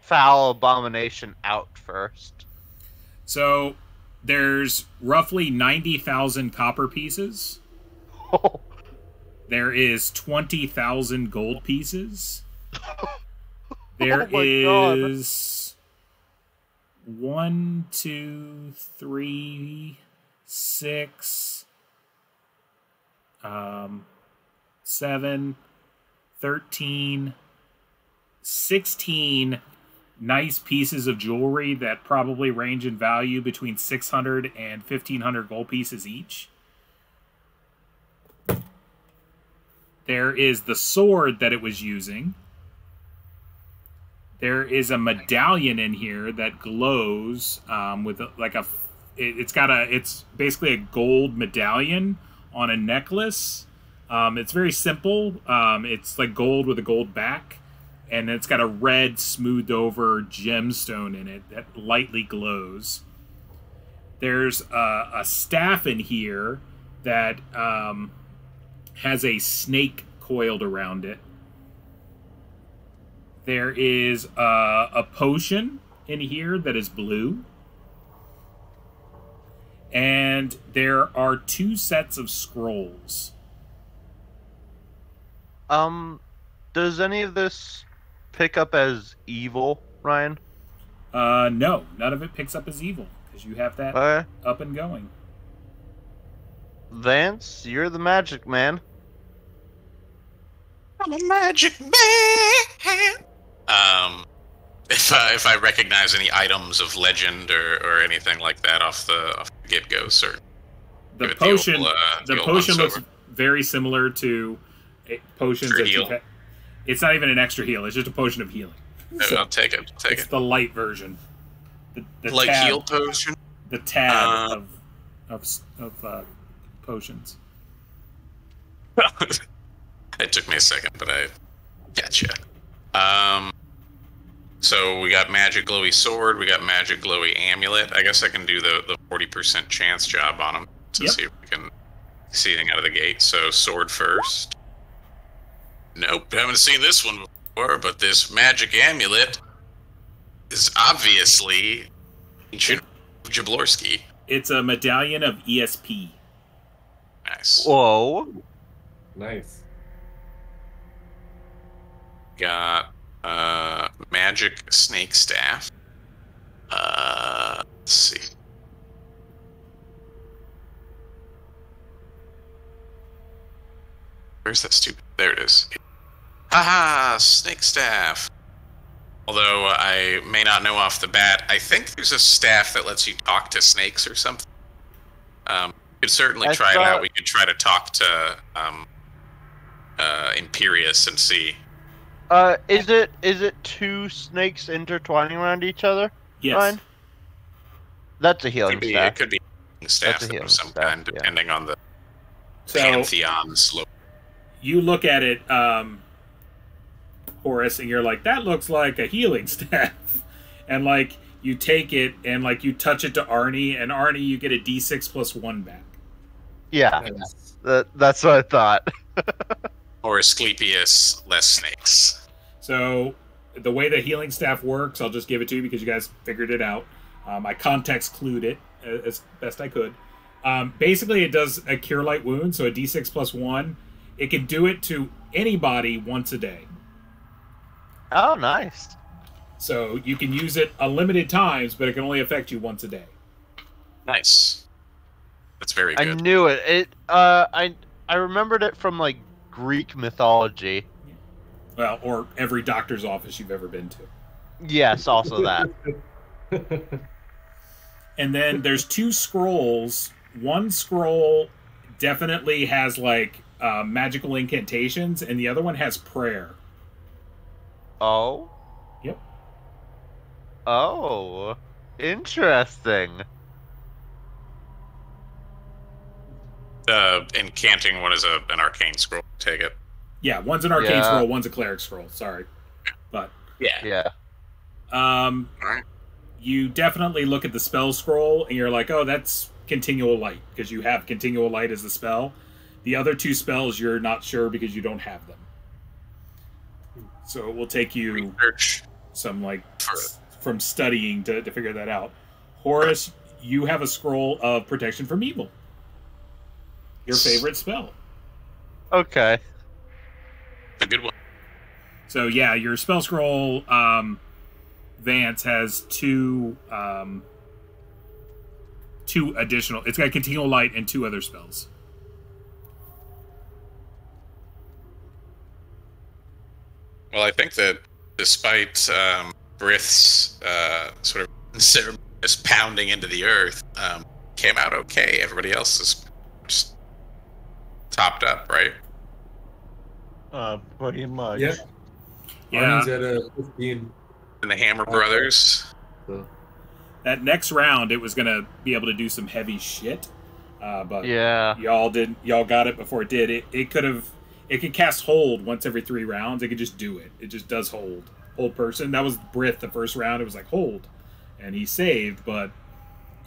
foul abomination out first. So there's roughly ninety thousand copper pieces. There is twenty thousand gold pieces. There Oh my God. is one, two, three, six, um, seven, thirteen, sixteen nice pieces of jewelry that probably range in value between 600 and 1500 gold pieces each. There is the sword that it was using. There is a medallion in here that glows um, with like a. It, it's got a. It's basically a gold medallion on a necklace. Um, it's very simple. Um, it's like gold with a gold back, and it's got a red smoothed over gemstone in it that lightly glows. There's a, a staff in here that um, has a snake coiled around it. There is a, a potion in here that is blue. And there are two sets of scrolls. Um, does any of this pick up as evil, Ryan? Uh, no, none of it picks up as evil because you have that Okay. up and going. Vance, you're the magic man. I'm a magic man. Um, if I, if I recognize any items of legend or, or anything like that off the off the get go, sir. The Give it the potion, old, uh, the the potion looks over. very similar to potions that It's not even an extra heal; it's just a potion of healing. So, I'll take it. I'll take it's it. the light version. The, the Like tab, heal potion. the tab Uh, of of of uh, potions. it took me a second, but I gotcha. Um, so we got magic glowy sword. We got magic glowy amulet. I guess I can do the the forty percent chance job on them to Yep. see if we can see anything out of the gate. So sword first. Nope, haven't seen this one before. But this magic amulet is obviously ancient Jablorski. It's a medallion of ESP. Nice. Whoa. Nice. got uh magic snake staff. Uh, let's see. Where's that stupid? There it is. Haha, snake staff. Although I may not know off the bat, I think there's a staff that lets you talk to snakes or something. Um, we could certainly I try it out. We could try to talk to um, uh, Imperius and see. Uh, is it is it two snakes intertwining around each other? Yes. Ryan? That's a healing Could be, staff. it could be a staff a of some staff, kind, yeah. depending on the So pantheon slope. you look at it, um, Horace, and you're like, that looks like a healing staff. And like you take it and like you touch it to Arnie, and Arnie, you get a D6 plus one back. Yeah, Nice. that, that's what I thought. Or Asclepius, less snakes. So the way the healing staff works, I'll just give it to you because you guys figured it out. Um, I context clued it as best I could. Um, basically, it does a cure light wound, so a D6 plus one. It can do it to anybody once a day. Oh, nice. So you can use it unlimited times, but it can only affect you once a day. Nice. That's very I knew it. It. Uh, I I remembered it from like Greek mythology. Well, or every doctor's office you've ever been to. Yes, also that. And then there's two scrolls. One scroll definitely has like uh, magical incantations, and the other one has prayer. Oh. Yep. Oh. Interesting. Uh, incanting one is a, an arcane scroll. Take it. Yeah, one's an arcane Yeah. scroll, one's a cleric scroll. Sorry, but Yeah. Yeah. um, Alright. you definitely look at the spell scroll and you're like, oh, that's continual light because you have continual light as the spell. The other two spells you're not sure because you don't have them. So it will take you Research. some like s- from studying to, to figure that out. Horace, you have a scroll of protection from evil. Your favorite spell. Okay. A good one. So yeah, your spell scroll um, Vance has two um, two additional. It's got continual light and two other spells. Well, I think that despite um, Brith's uh, sort of unceremonious pounding into the earth, um, came out okay. Everybody else is just topped up, right? Uh, pretty much. Yeah. Yeah, Arnie's at a 15. And the Hammer Brothers. So. that next round it was gonna be able to do some heavy shit, uh, but Yeah. y'all did y'all got it before it did. It it could have it could cast hold once every three rounds. It could just do it. It just does hold. Hold person. That was Brith the first round. It was like hold, and he saved. But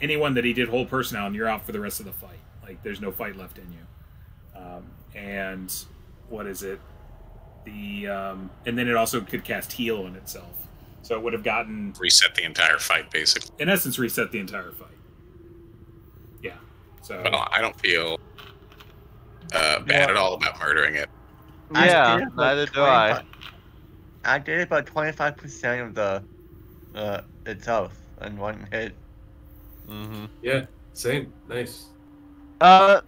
anyone that he did hold person on, you're out for the rest of the fight. Like there's no fight left in you. Um, and what is it? The um, and then it also could cast heal on itself. So it would have gotten Reset the entire fight, basically. in essence reset the entire fight. Yeah. So Well, I don't feel uh, bad at all about murdering it. Yeah. did about Neither do I. 25 I did about twenty five percent of the uh itself in one hit. Mm-hmm. Yeah, same. Nice. Uh.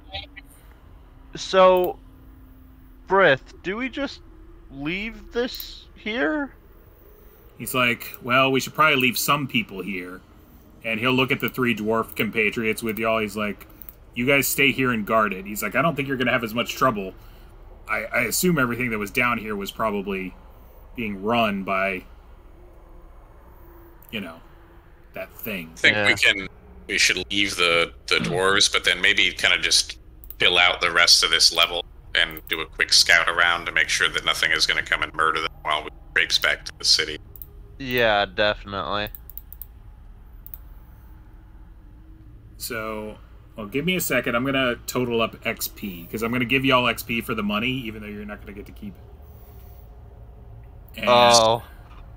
So, Brith, do we just leave this here? He's like, well, we should probably leave some people here. And he'll look at the three dwarf compatriots with y'all. He's like, you guys stay here and guard it. He's like, I don't think you're going to have as much trouble. I, I assume everything that was down here was probably being run by, you know, that thing. I think Yeah. we can. We should leave the the dwarves, but then maybe kind of just fill out the rest of this level and do a quick scout around to make sure that nothing is going to come and murder them while we traipse back to the city. Yeah, definitely. So, well, give me a second. I'm going to total up XP because I'm going to give y'all XP for the money, even though you're not going to get to keep it. And Oh.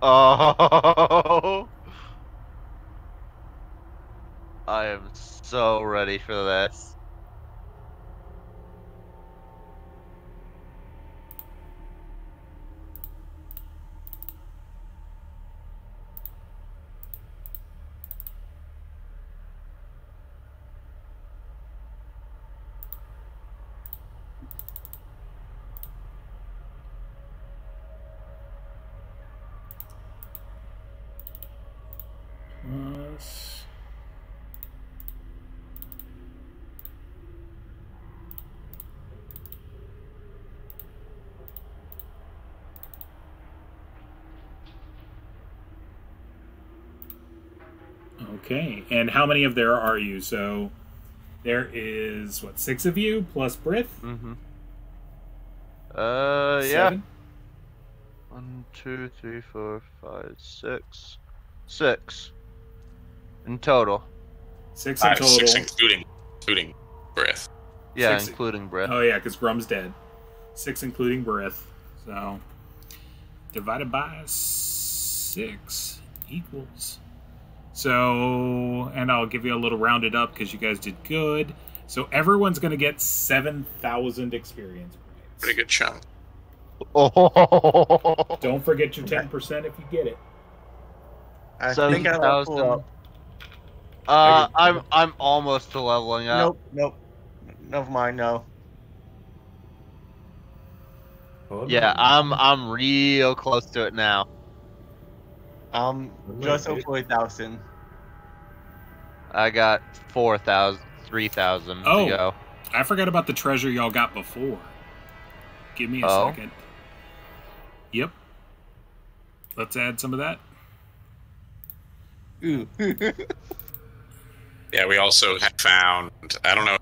Oh. I am so ready for this. Okay, and how many of there are you? So there is what six of you plus Brith. Mm-hmm. Uh, Seven? yeah. Six in total. Six in Five, total. six, including including Brith. Yeah, Six- including Brith. Oh yeah, because Grum's dead. Six including Brith. So divided by six equals. So, and I'll give you a little rounded up because you guys did good. So everyone's gonna get seven thousand experience points. Pretty good chunk. Oh, Don't forget your ten percent if you get it. I Seven think I leveled thousand. up. Uh, I'm I'm almost to leveling up. Nope, nope. Never mind, no. Hold Yeah, on. I'm I'm real close to it now. Um, I'm just not over a thousand. I got 4,000, 3,000 Oh. to go. I forgot about the treasure y'all got before. Give me a Oh. second. Yep. Let's add some of that. Ooh. Yeah, we also have found. I don't know.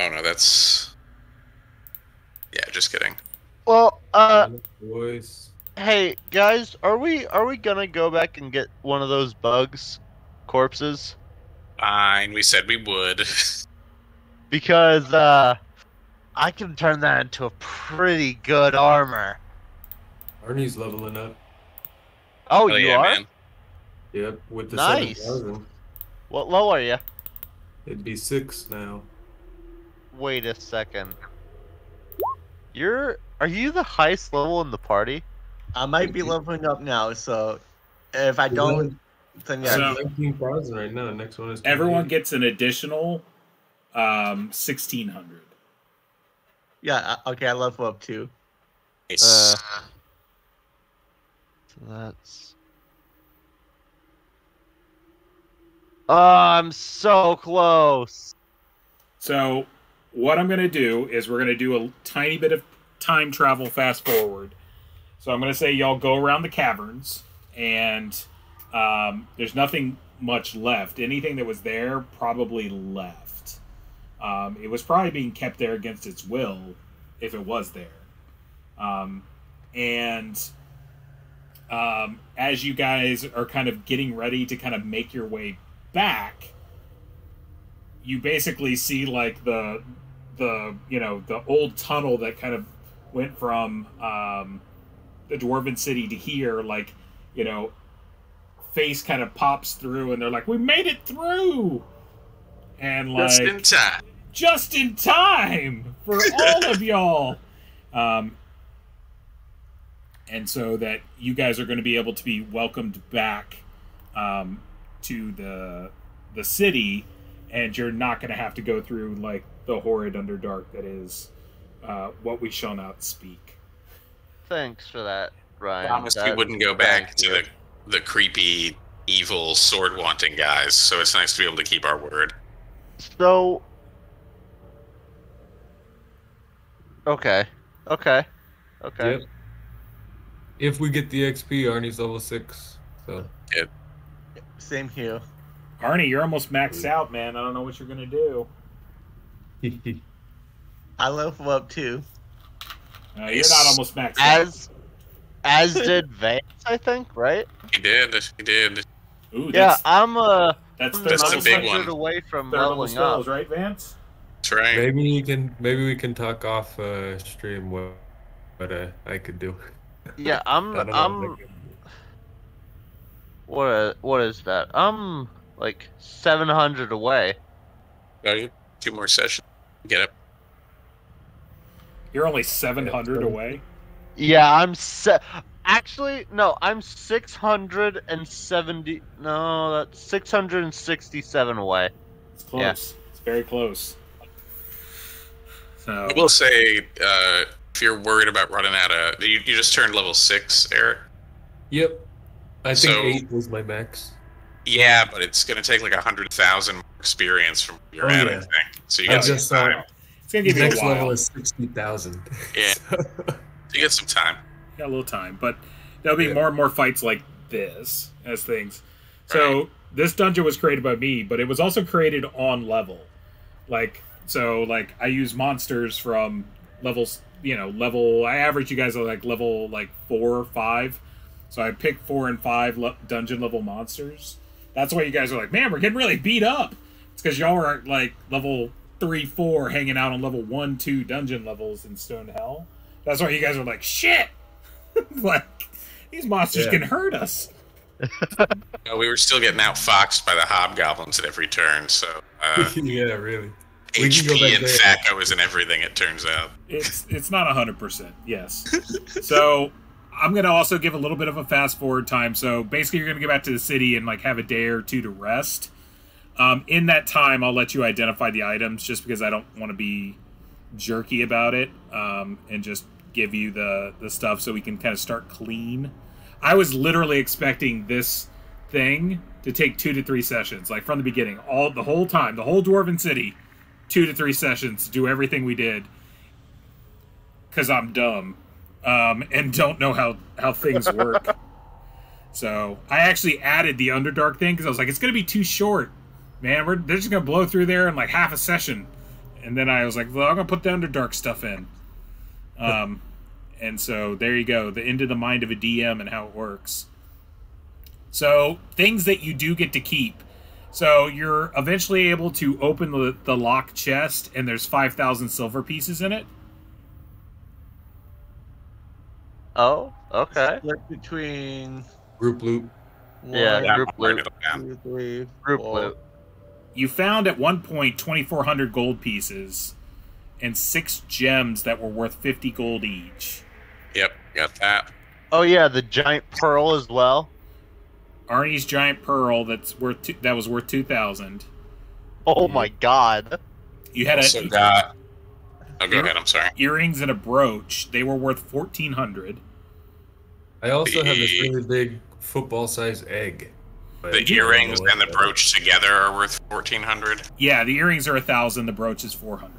Oh no, that's. Yeah, just kidding. Well, uh, Boys. hey guys, are we are we gonna go back and get one of those bugs corpses? Fine, we said we would. Because uh, I can turn that into a pretty good armor. Arnie's leveling up. Oh, Hell you yeah, are? man. Yep, with the Nice. 7,000. What low are you? It'd be six now. Wait a second. You're are you the highest level in the party? I might be leveling up now, so if I don't, then yeah. So- Yeah, 19,000 right now. Next one is. Everyone gets an additional um, 1600. yeah, okay, I level up too. Nice. Uh, So that's. Oh, I'm so close. So, what I'm going to do is we're going to do a tiny bit of time travel fast forward. So, I'm going to say y'all go around the caverns, and um, there's nothing much left. Anything that was there probably left. Um, it was probably being kept there against its will if it was there. Um, and um, as you guys are kind of getting ready to kind of make your way back, you basically see like the the you know the old tunnel that kind of went from um, the dwarven city to here like you know face kind of pops through and they're like we made it through and like Just in time. just in time for all of y'all. Um, and so that you guys are going to be able to be welcomed back um, to the the city, and you're not going to have to go through like the horrid underdark that is uh, what we shall not speak. Thanks for that, Ryan. Promised we That- wouldn't go back to the the creepy, evil, sword wanting guys. So it's nice to be able to keep our word. So. Okay. Okay. Okay. Yep. If we get the XP, Arnie's level six. So Same here. Arnie, you're almost maxed out, man. I don't know what you're going to do. I level up too. Uh, you're not almost maxed out. As as did Vance, I think, right? He did. He did. Ooh, Yeah, I'm uh that's, That's third the level big spells- one. away from Third level leveling spells, up. right, Vance? That's right. maybe we can maybe we can talk off uh, stream what what uh, I could do. Yeah, I'm I don't know I'm if I can- what uh, what is that? I'm like 700 away. Oh, you- Two more sessions. Get up. You're only 700 Yeah. away. Yeah, I'm se- actually no, I'm 670 no, that's 667 away. It's close. It's very close. So I will say, uh, if you're worried about running out of, you, you just turned level six, Eric. Yep. I think So- eight was my max. Yeah, but it's gonna take like a hundred thousand experience from where you're Oh, at, I yeah. think. So you I get some just saw time. it's gonna give you Next a while. level is sixty thousand. Yeah. You get some time. got a little time, but there'll be Yeah. more and more fights like this as things. So this dungeon was created by me, but it was also created on level. Like so, like I use monsters from levels. You know, level. I average you guys are like level like four or five. So I pick four and five le- dungeon level monsters. That's why you guys are like, man, we're getting really beat up. It's because y'all are like level three, four, hanging out on level one, two dungeon levels in Stonehell. That's why you guys are like, shit. like these monsters Yeah. can hurt us. No, we were still getting outfoxed by the hobgoblins at every turn, so uh, yeah, really. We can go HP and there. THAC0 is in everything, it turns out. It's it's not hundred percent. Yes. so I'm gonna also give a little bit of a fast forward time. So basically, you're gonna get back to the city and like have a day or two to rest. Um, in that time, I'll let you identify the items, just because I don't want to be jerky about it, um, and just give you the the stuff so we can kind of start clean. I was literally expecting this thing to take two to three sessions, like from the beginning, all the whole time, the whole Dwarven City, two to three sessions do everything we did because I'm dumb um, and don't know how how things work. so I actually added the Underdark thing because I was like, it's gonna be too short, man. We're they're just gonna blow through there in like half a session, and then I was like, well, I'm gonna put the Underdark stuff in. Um, and so there you go, the into the mind of a DM and how it works. So things that you do get to keep. So you're eventually able to open the, the lock chest, and there's five thousand silver pieces in it. Oh, okay. Split between Group loop. Yeah, one, Yeah, group I'll loot. two, three, Group four. loot. You found at one point 2,400 gold pieces and six gems that were worth 50 gold each. Yep, got that. Oh yeah, the giant pearl as well. Arnie's giant pearl that's worth two, that was worth 2,000. Oh my mm. god. You had Also a, got. Oh, go Ear- ahead. I'm sorry. earrings and a brooch. They were worth 1,400. I also have this really big football-sized egg. The earrings and the what- brooch together are worth 1400. Yeah, the earrings are a 1,000. The brooch is 400.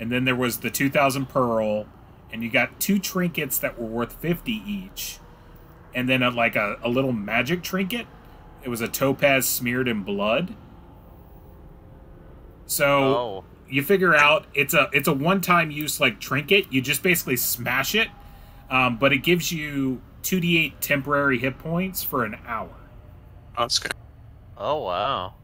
And then there was the 2,000 pearl, and you got two trinkets that were worth 50 each. And then a, like a, a little magic trinket. It was a topaz smeared in blood. So Oh. you figure out it's a it's a one time use like trinket. You just basically smash it, um, but it gives you two d eight temporary hit points for an hour. Oh, that's good. Oh wow.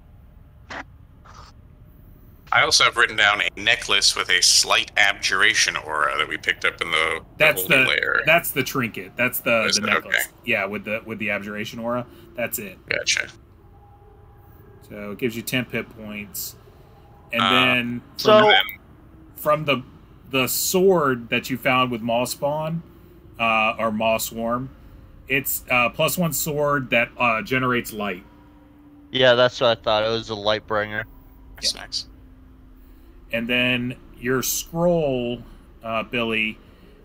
I also have written down a necklace with a slight abjuration aura that we picked up in the, That's the holy the layer. that's the trinket. That's the Is the it? necklace. Okay. Yeah, with the with the abjuration aura. That's it. Gotcha. So it gives you ten hit points, and Uh, then from, So- And from the the sword that you found with Maw Spawn, uh, or Maw Swarm, it's uh, plus one sword that uh, generates light. Yeah, that's what I thought. It was a light bringer. that's nice. and then your scroll, uh, Billy,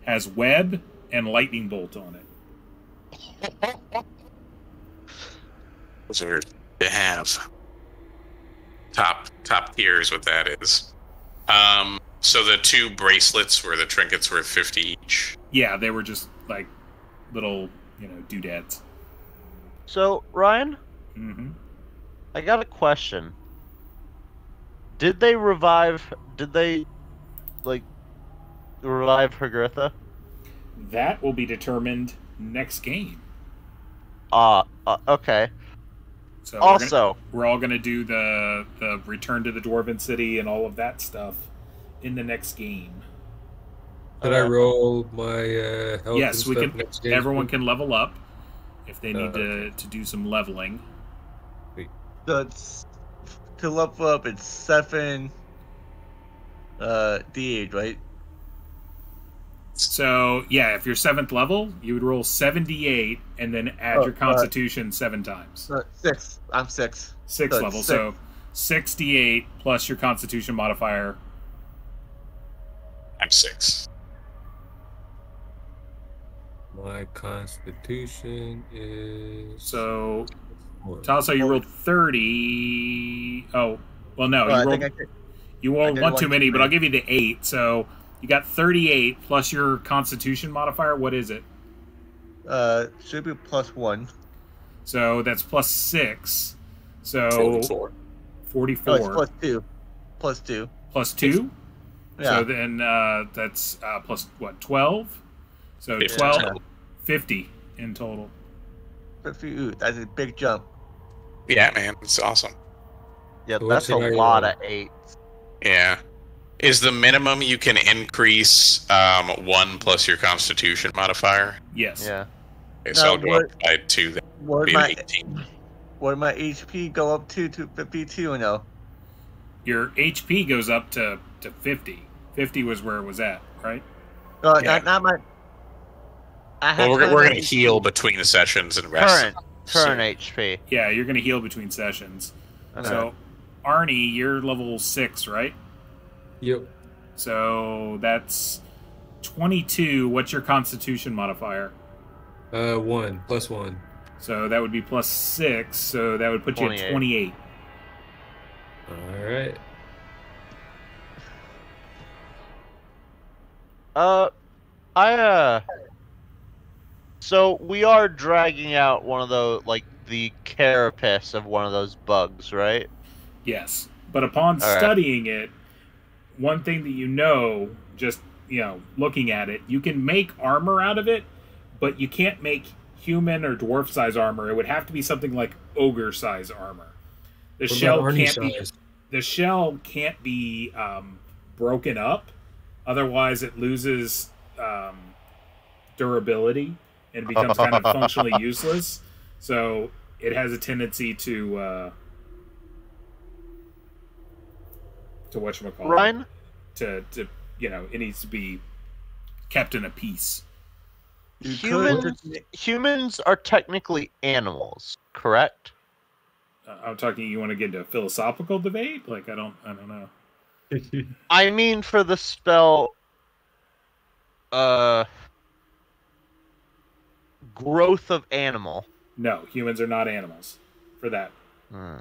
has web and lightning bolt on it. Those are to have. Top top tier is what that is. Um, so the two bracelets were the trinkets worth fifty each. Yeah, they were just like little, you know, doodads. So, Ryan, hmm I got a question. Did they revive did they like revive Hagritha? That will be determined next game. Uh, uh okay. So we're, gonna, Also, we're all gonna do the the return to the Dwarven City and all of that stuff in the next game. Did I uh, roll my uh, health yes, and we stuff can. next game? Everyone can level up if they need Uh, to to do some leveling. So it's to level up. It's seven. Uh, D8, right? So yeah, if you're seventh level, you would roll seventy eight and then add Oh, your uh, Constitution seven times. So six. I'm six. Six so level, six. so sixty eight plus your Constitution modifier. I'm six. My constitution is. So four. Tasso, you rolled thirty. Oh, well, no, Oh, you I rolled think I you I rolled did one one too too many, but. I'll give you the eight. So you got thirty eight plus your Constitution modifier. What is it? Uh, should be plus one. So that's plus six. So 44. Oh, it's 44 plus two. Plus two. plus two. Yeah. So then uh, that's uh, plus what, 12? So Fifty 12, total. 50 in total. Fifty. Ooh, that's a big jump. Yeah, man, it's awesome. Yeah, that's a lot of eights. Yeah. Is the minimum you can increase um, one plus your Constitution modifier? Yes. Yeah. Okay, so Now, I'll go what- up by two. Then Would be my 18. would my HP go up to to fifty two or no? Your HP goes up to, to 50. 50 was where it was at, right? No, Yeah. not, not my. I have Well, we're, we're going to heal between the sessions and rest. Current current HP. Yeah, you're going to heal between sessions. Okay. So, Arnie, you're level 6, right? Yep. So that's 22. What's your Constitution modifier? Uh, one plus one. So that would be plus 6. So that would put you at 28. All right. Uh, I uh. So we are dragging out one of those, like the carapace of one of those bugs, right? Yes. But upon All right. studying it, one thing that you know, just, you know, looking at it, you can make armor out of it, but you can't make human or dwarf size armor. It would have to be something like ogre size armor. The What shell can't be the shell can't be um, broken up, otherwise it loses um, durability and becomes kind of functionally useless. So it has a tendency to uh, to what you call Ryan, to to you know it needs to be kept in a piece. Humans humans are technically animals, correct? Uh, I'm talking. You want to get into a philosophical debate? Like I don't I don't know. I mean, for the spell, uh, growth of animal. No, humans are not animals. For that, Hmm.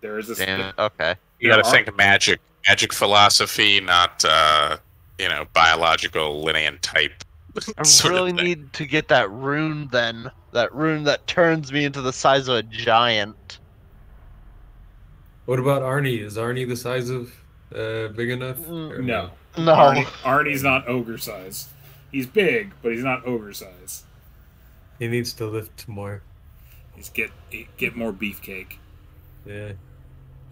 there is a Damn sp- Okay. You got to think magic, magic philosophy, not uh, you know biological linear type. I really need to get that rune then. That rune that turns me into the size of a giant. What about Arnie? Is Arnie the size of uh big enough? Mm, no. No. Arnie, Arnie's not ogre size. He's big, but he's not ogre size. He needs to lift more. He's get get more beefcake. Yeah.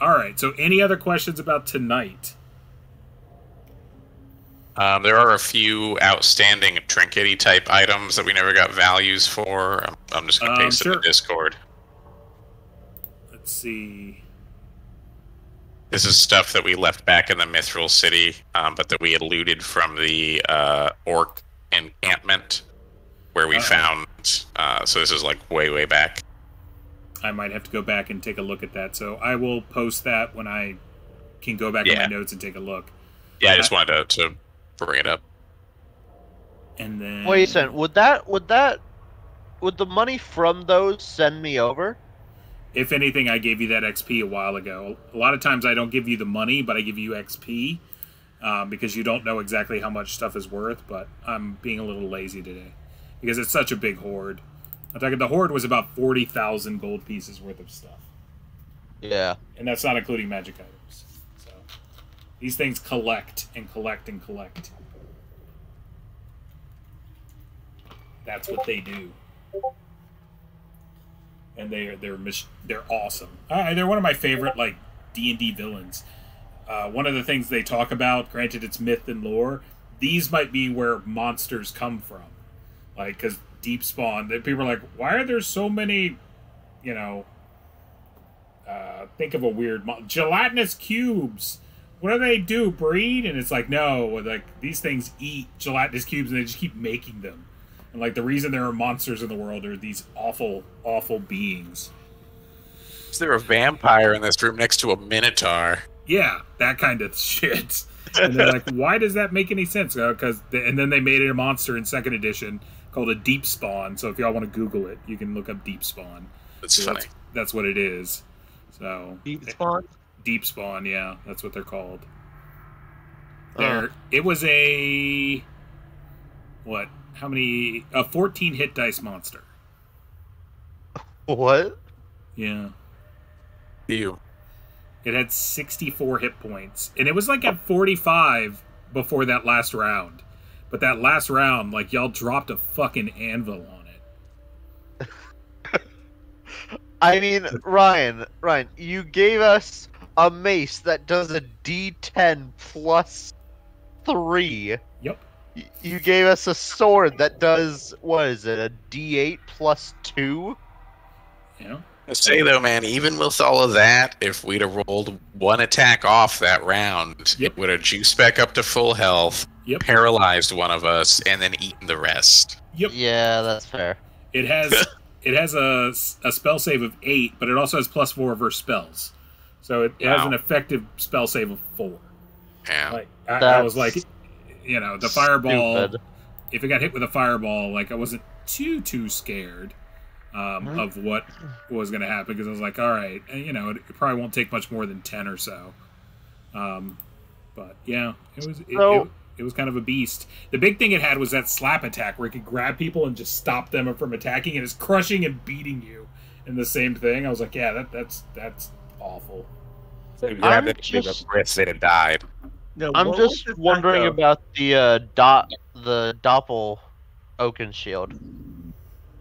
All right. So, any other questions about tonight? Um, there are a few outstanding trinkety type items that we never got values for. I'm, I'm just gonna Um, paste in sure. the Discord. Let's see. This is stuff that we left back in the Mithril City, um, but that we had looted from the uh, orc encampment where we Uh-oh. found. Uh, so this is like way, way back. I might have to go back and take a look at that. So I will post that when I can go back in my notes and take a look. Yeah, I just wanted to, to bring it up. And then Wait a second. Would that would that would the money from those send me over? If anything, I gave you that XP a while ago. A lot of times I don't give you the money, but I give you XP um, because you don't know exactly how much stuff is worth. But I'm being a little lazy today because it's such a big hoard. I'm talking the hoard was about forty thousand gold pieces worth of stuff, Yeah. and that's not including magic items. So these things collect and collect and collect. That's what they do. and they are they're they're awesome. Uh, they're one of my favorite like D and D villains. Uh, one of the things they talk about, granted it's myth and lore, these might be where monsters come from, like because Deep Spawn. That people are like, why are there so many, you know? Uh, think of a weird gelatinous cubes. What do they do? Breed? And it's like no, like these things eat gelatinous cubes and they just keep making them. And like the reason there are monsters in the world are these awful, awful beings. Is there a vampire in this room next to a minotaur? Yeah, that kind of shit. And they're like, why does that make any sense? Because and then they made it a monster in second edition called a deep spawn. So if y'all want to Google it, you can look up deep spawn. That's So funny. That's, that's what it is. So Deep spawn. deep spawn, yeah, that's what they're called. Uh, There, it was a what how many? A 14 hit dice monster. What? Yeah. You. It had 64 hit points. And it was like at 45 before that last round. But that last round, like, y'all dropped a fucking anvil on it. I mean, Ryan, Ryan, you gave us a mace that does a D10 plus three. Yep. You gave us a sword that does what is it? A D8 plus two. You know? I say though, man, even with all of that, if we'd have rolled one attack off that round, Yep. it would have juiced back up to full health, Yep. paralyzed one of us, and then eaten the rest. Yep. Yeah, that's fair. It has it has a, a spell save of eight, but it also has plus four versus spells. So it, it has an effective spell save of four. Yeah. Like I, I was like, you know, the fireball. Stupid. If it got hit with a fireball, like I wasn't too too scared um, Mhm. of what was going to happen because I was like, all right, and, you know, it, it probably won't take much more than ten or so. Um, but yeah, it was it, So- it, it was kind of a beast. The big thing it had was that slap attack where it could grab people and just stop them from attacking, and it's crushing and beating you in the same thing. I was like, yeah, that that's that's awful. So you I'm it, just- the wrist, they'd died. No, I'm just wondering though? about the uh, dot the doppel Oakenshield.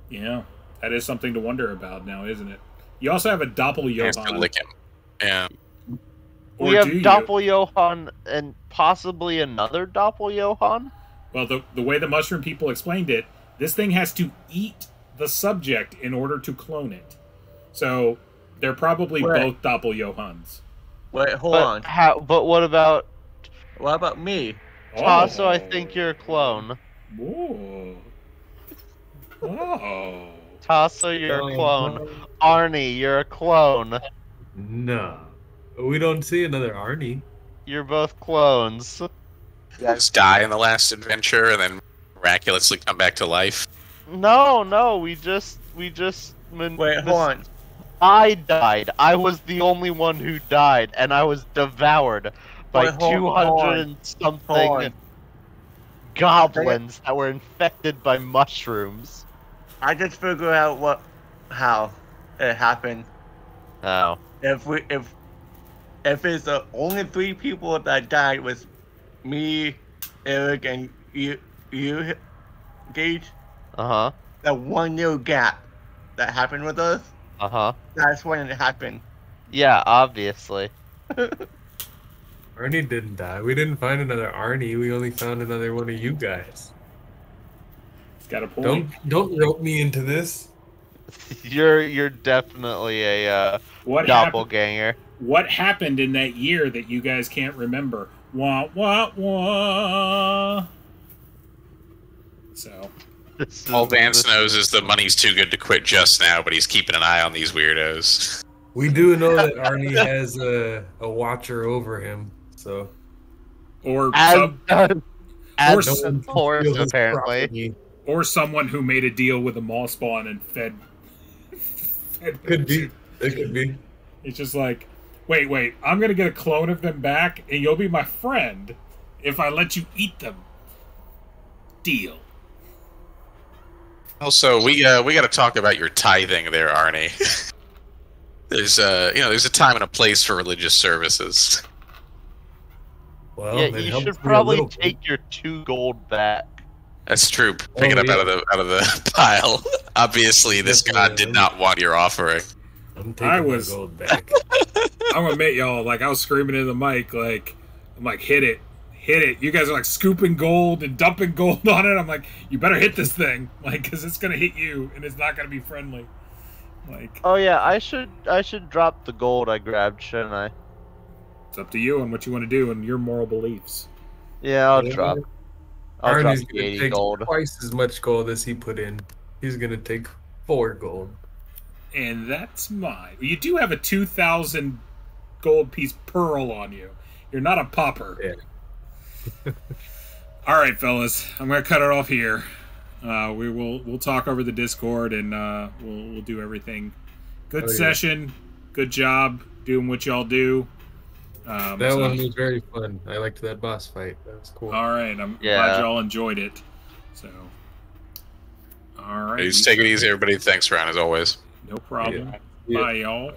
Yeah, that is something to wonder about now, isn't it? You also have a doppel Has to lick him. Yeah. Or we have do you? doppel Johann and possibly another doppel Johann. Well, the the way the mushroom people explained it, this thing has to eat the subject in order to clone it. So they're probably Right. both doppel Johanns. Wait, hold But on. how? But what about What about me? Tasso? I oh. think you're a clone. Whoa. Oh. Tasso, you're a Oh, clone. Arnie, you're a clone. No. We don't see another Arnie. You're both clones. You guys die in the last adventure and then miraculously come back to life. No, no, we just we just when Wait, this- hold on. I died. I was the only one who died, and I was devoured by Wait, hold- two hold hundred on. and something Hold on. goblins that were infected by mushrooms. I just figured out what, how it happened. Oh, If we, if, if it's the only three people that died was me, Eric, and you, you, Gage, uh huh, that one little gap that happened with us, uh huh. that's when it happened. Yeah, obviously. Arnie didn't die. We didn't find another Arnie. We only found another one of you guys. It's got a point. Don't don't rope me into this. You're you're definitely a uh, what happened? Doppelganger. What happened in that year that you guys can't remember? Wah wah wah. So All is- Vance knows is the money's too good to quit just now, but he's keeping an eye on these weirdos. We do know that Arnie has a, a watcher over him, so or As some, does, Or as no does one can Horse, apparently. property. or someone who made a deal with a mall spawn and fed. fed Could be. It could be. It's just like, wait, wait, I'm gonna get a clone of them back, and you'll be my friend if I let you eat them. Deal. Also, we uh, we got to talk about your tithing there, Arnie. there's uh, you know, there's a time and a place for religious services. Well, yeah, you should probably little take your two gold back. That's true. Pick it Oh, up yeah. out of the out of the pile. Obviously, this god did not want your offering. I'm taking I my was- gold back. I'm gonna admit, y'all, like I was screaming in the mic, like I'm like, hit it, hit it. You guys are like scooping gold and dumping gold on it. I'm like, you better hit this thing, like, because it's gonna hit you and it's not gonna be friendly. Like, Oh yeah, I should I should drop the gold I grabbed, shouldn't I? it's up to you and what you want to do and your moral beliefs. Yeah, I'll Yeah. drop. I'll drop Arnie's the gonna eighty take gold. twice as much gold as he put in. He's gonna take four gold. And that's mine. You do have a two thousand gold piece pearl on you. You're not a pauper. Yeah. All right, fellas, I'm gonna cut it off here. Uh, we will we'll talk over the Discord and uh, we'll we'll do everything. Good Oh, yeah. session, good job doing what y'all do. Um, That so- one was very fun. I liked that boss fight. That was cool. all right. I'm Yeah. glad y'all enjoyed it. So All right. Please take it easy, everybody. Thanks, Ryan, as always. No problem. Yeah. Bye, y'all.